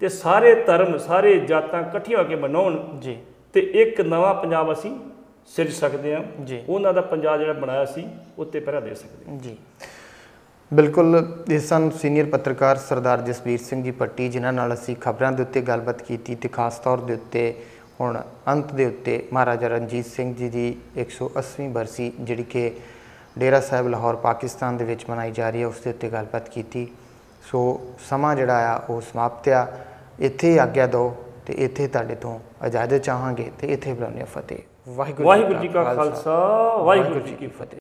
ਤੇ ਸਾਰੇ ਧਰਮ ਸਾਰੇ ਜਾਤਾਂ ਇਕੱਠੀਆਂ ਹੋ ਕੇ ਮਨਾਉਣ ਜੀ। ਤੇ ਇੱਕ ਨਵਾਂ ਪੰਜਾਬ ਅਸੀਂ ਸਿਰਜ ਸਕਦੇ ਹਾਂ। ਉਹਨਾਂ ਦਾ ਪੰਜਾਬ ਜਿਹੜਾ ਬਣਾਇਆ ਸੀ ਉੱਤੇ ਪਹਿਰਾ ਦੇ ਸਕਦੇ ਹਾਂ। ਜੀ। ਬਿਲਕੁਲ ਇਹ ਸਨ ਸੀਨੀਅਰ ਪੱਤਰਕਾਰ ਸਰਦਾਰ ਜਸਵੀਰ ਸਿੰਘ ਜੀ ਪੱਟੀ ਜਿਨ੍ਹਾਂ ਨਾਲ ਅਸੀਂ ਖਬਰਾਂ ਦੇ ਉੱਤੇ ਗੱਲਬਾਤ ਕੀਤੀ ਤੇ ਖਾਸ ਤੌਰ ਦੇ ਉੱਤੇ ਹੁਣ ਅੰਤ ਦੇ ਉੱਤੇ ਮਹਾਰਾਜਾ ਰਣਜੀਤ ਸਿੰਘ ਜੀ ਦੀ 180ਵੀਂ ਬਰਸੀ ਜਿਹੜੀ ਕਿ ਡੇਰਾ ਸਾਹਿਬ ਲਾਹੌਰ ਪਾਕਿਸਤਾਨ ਦੇ ਵਿੱਚ ਮਨਾਈ ਜਾ ਰਹੀ ਹੈ ਉਸ ਦੇ ਉੱਤੇ ਗੱਲਬਾਤ ਕੀਤੀ। ਸੋ ਸਮਾਂ ਜਿਹੜਾ ਆ ਉਹ ਸਮਾਪਤ ਆ। ਇੱਥੇ ਆਗਿਆ ਦਿਓ ਤੇ ਇੱਥੇ ਤੁਹਾਡੇ ਤੋਂ ਇਜਾਜ਼ਤ ਚਾਹਾਂਗੇ ਤੇ ਇੱਥੇ ਬੁਲਾਉਂਦੇ ਫਤਿਹ। ਵਾਹਿਗੁਰੂ ਜੀ ਕਾ ਖਾਲਸਾ ਵਾਹਿਗੁਰੂ ਜੀ ਕੀ ਫਤਿਹ।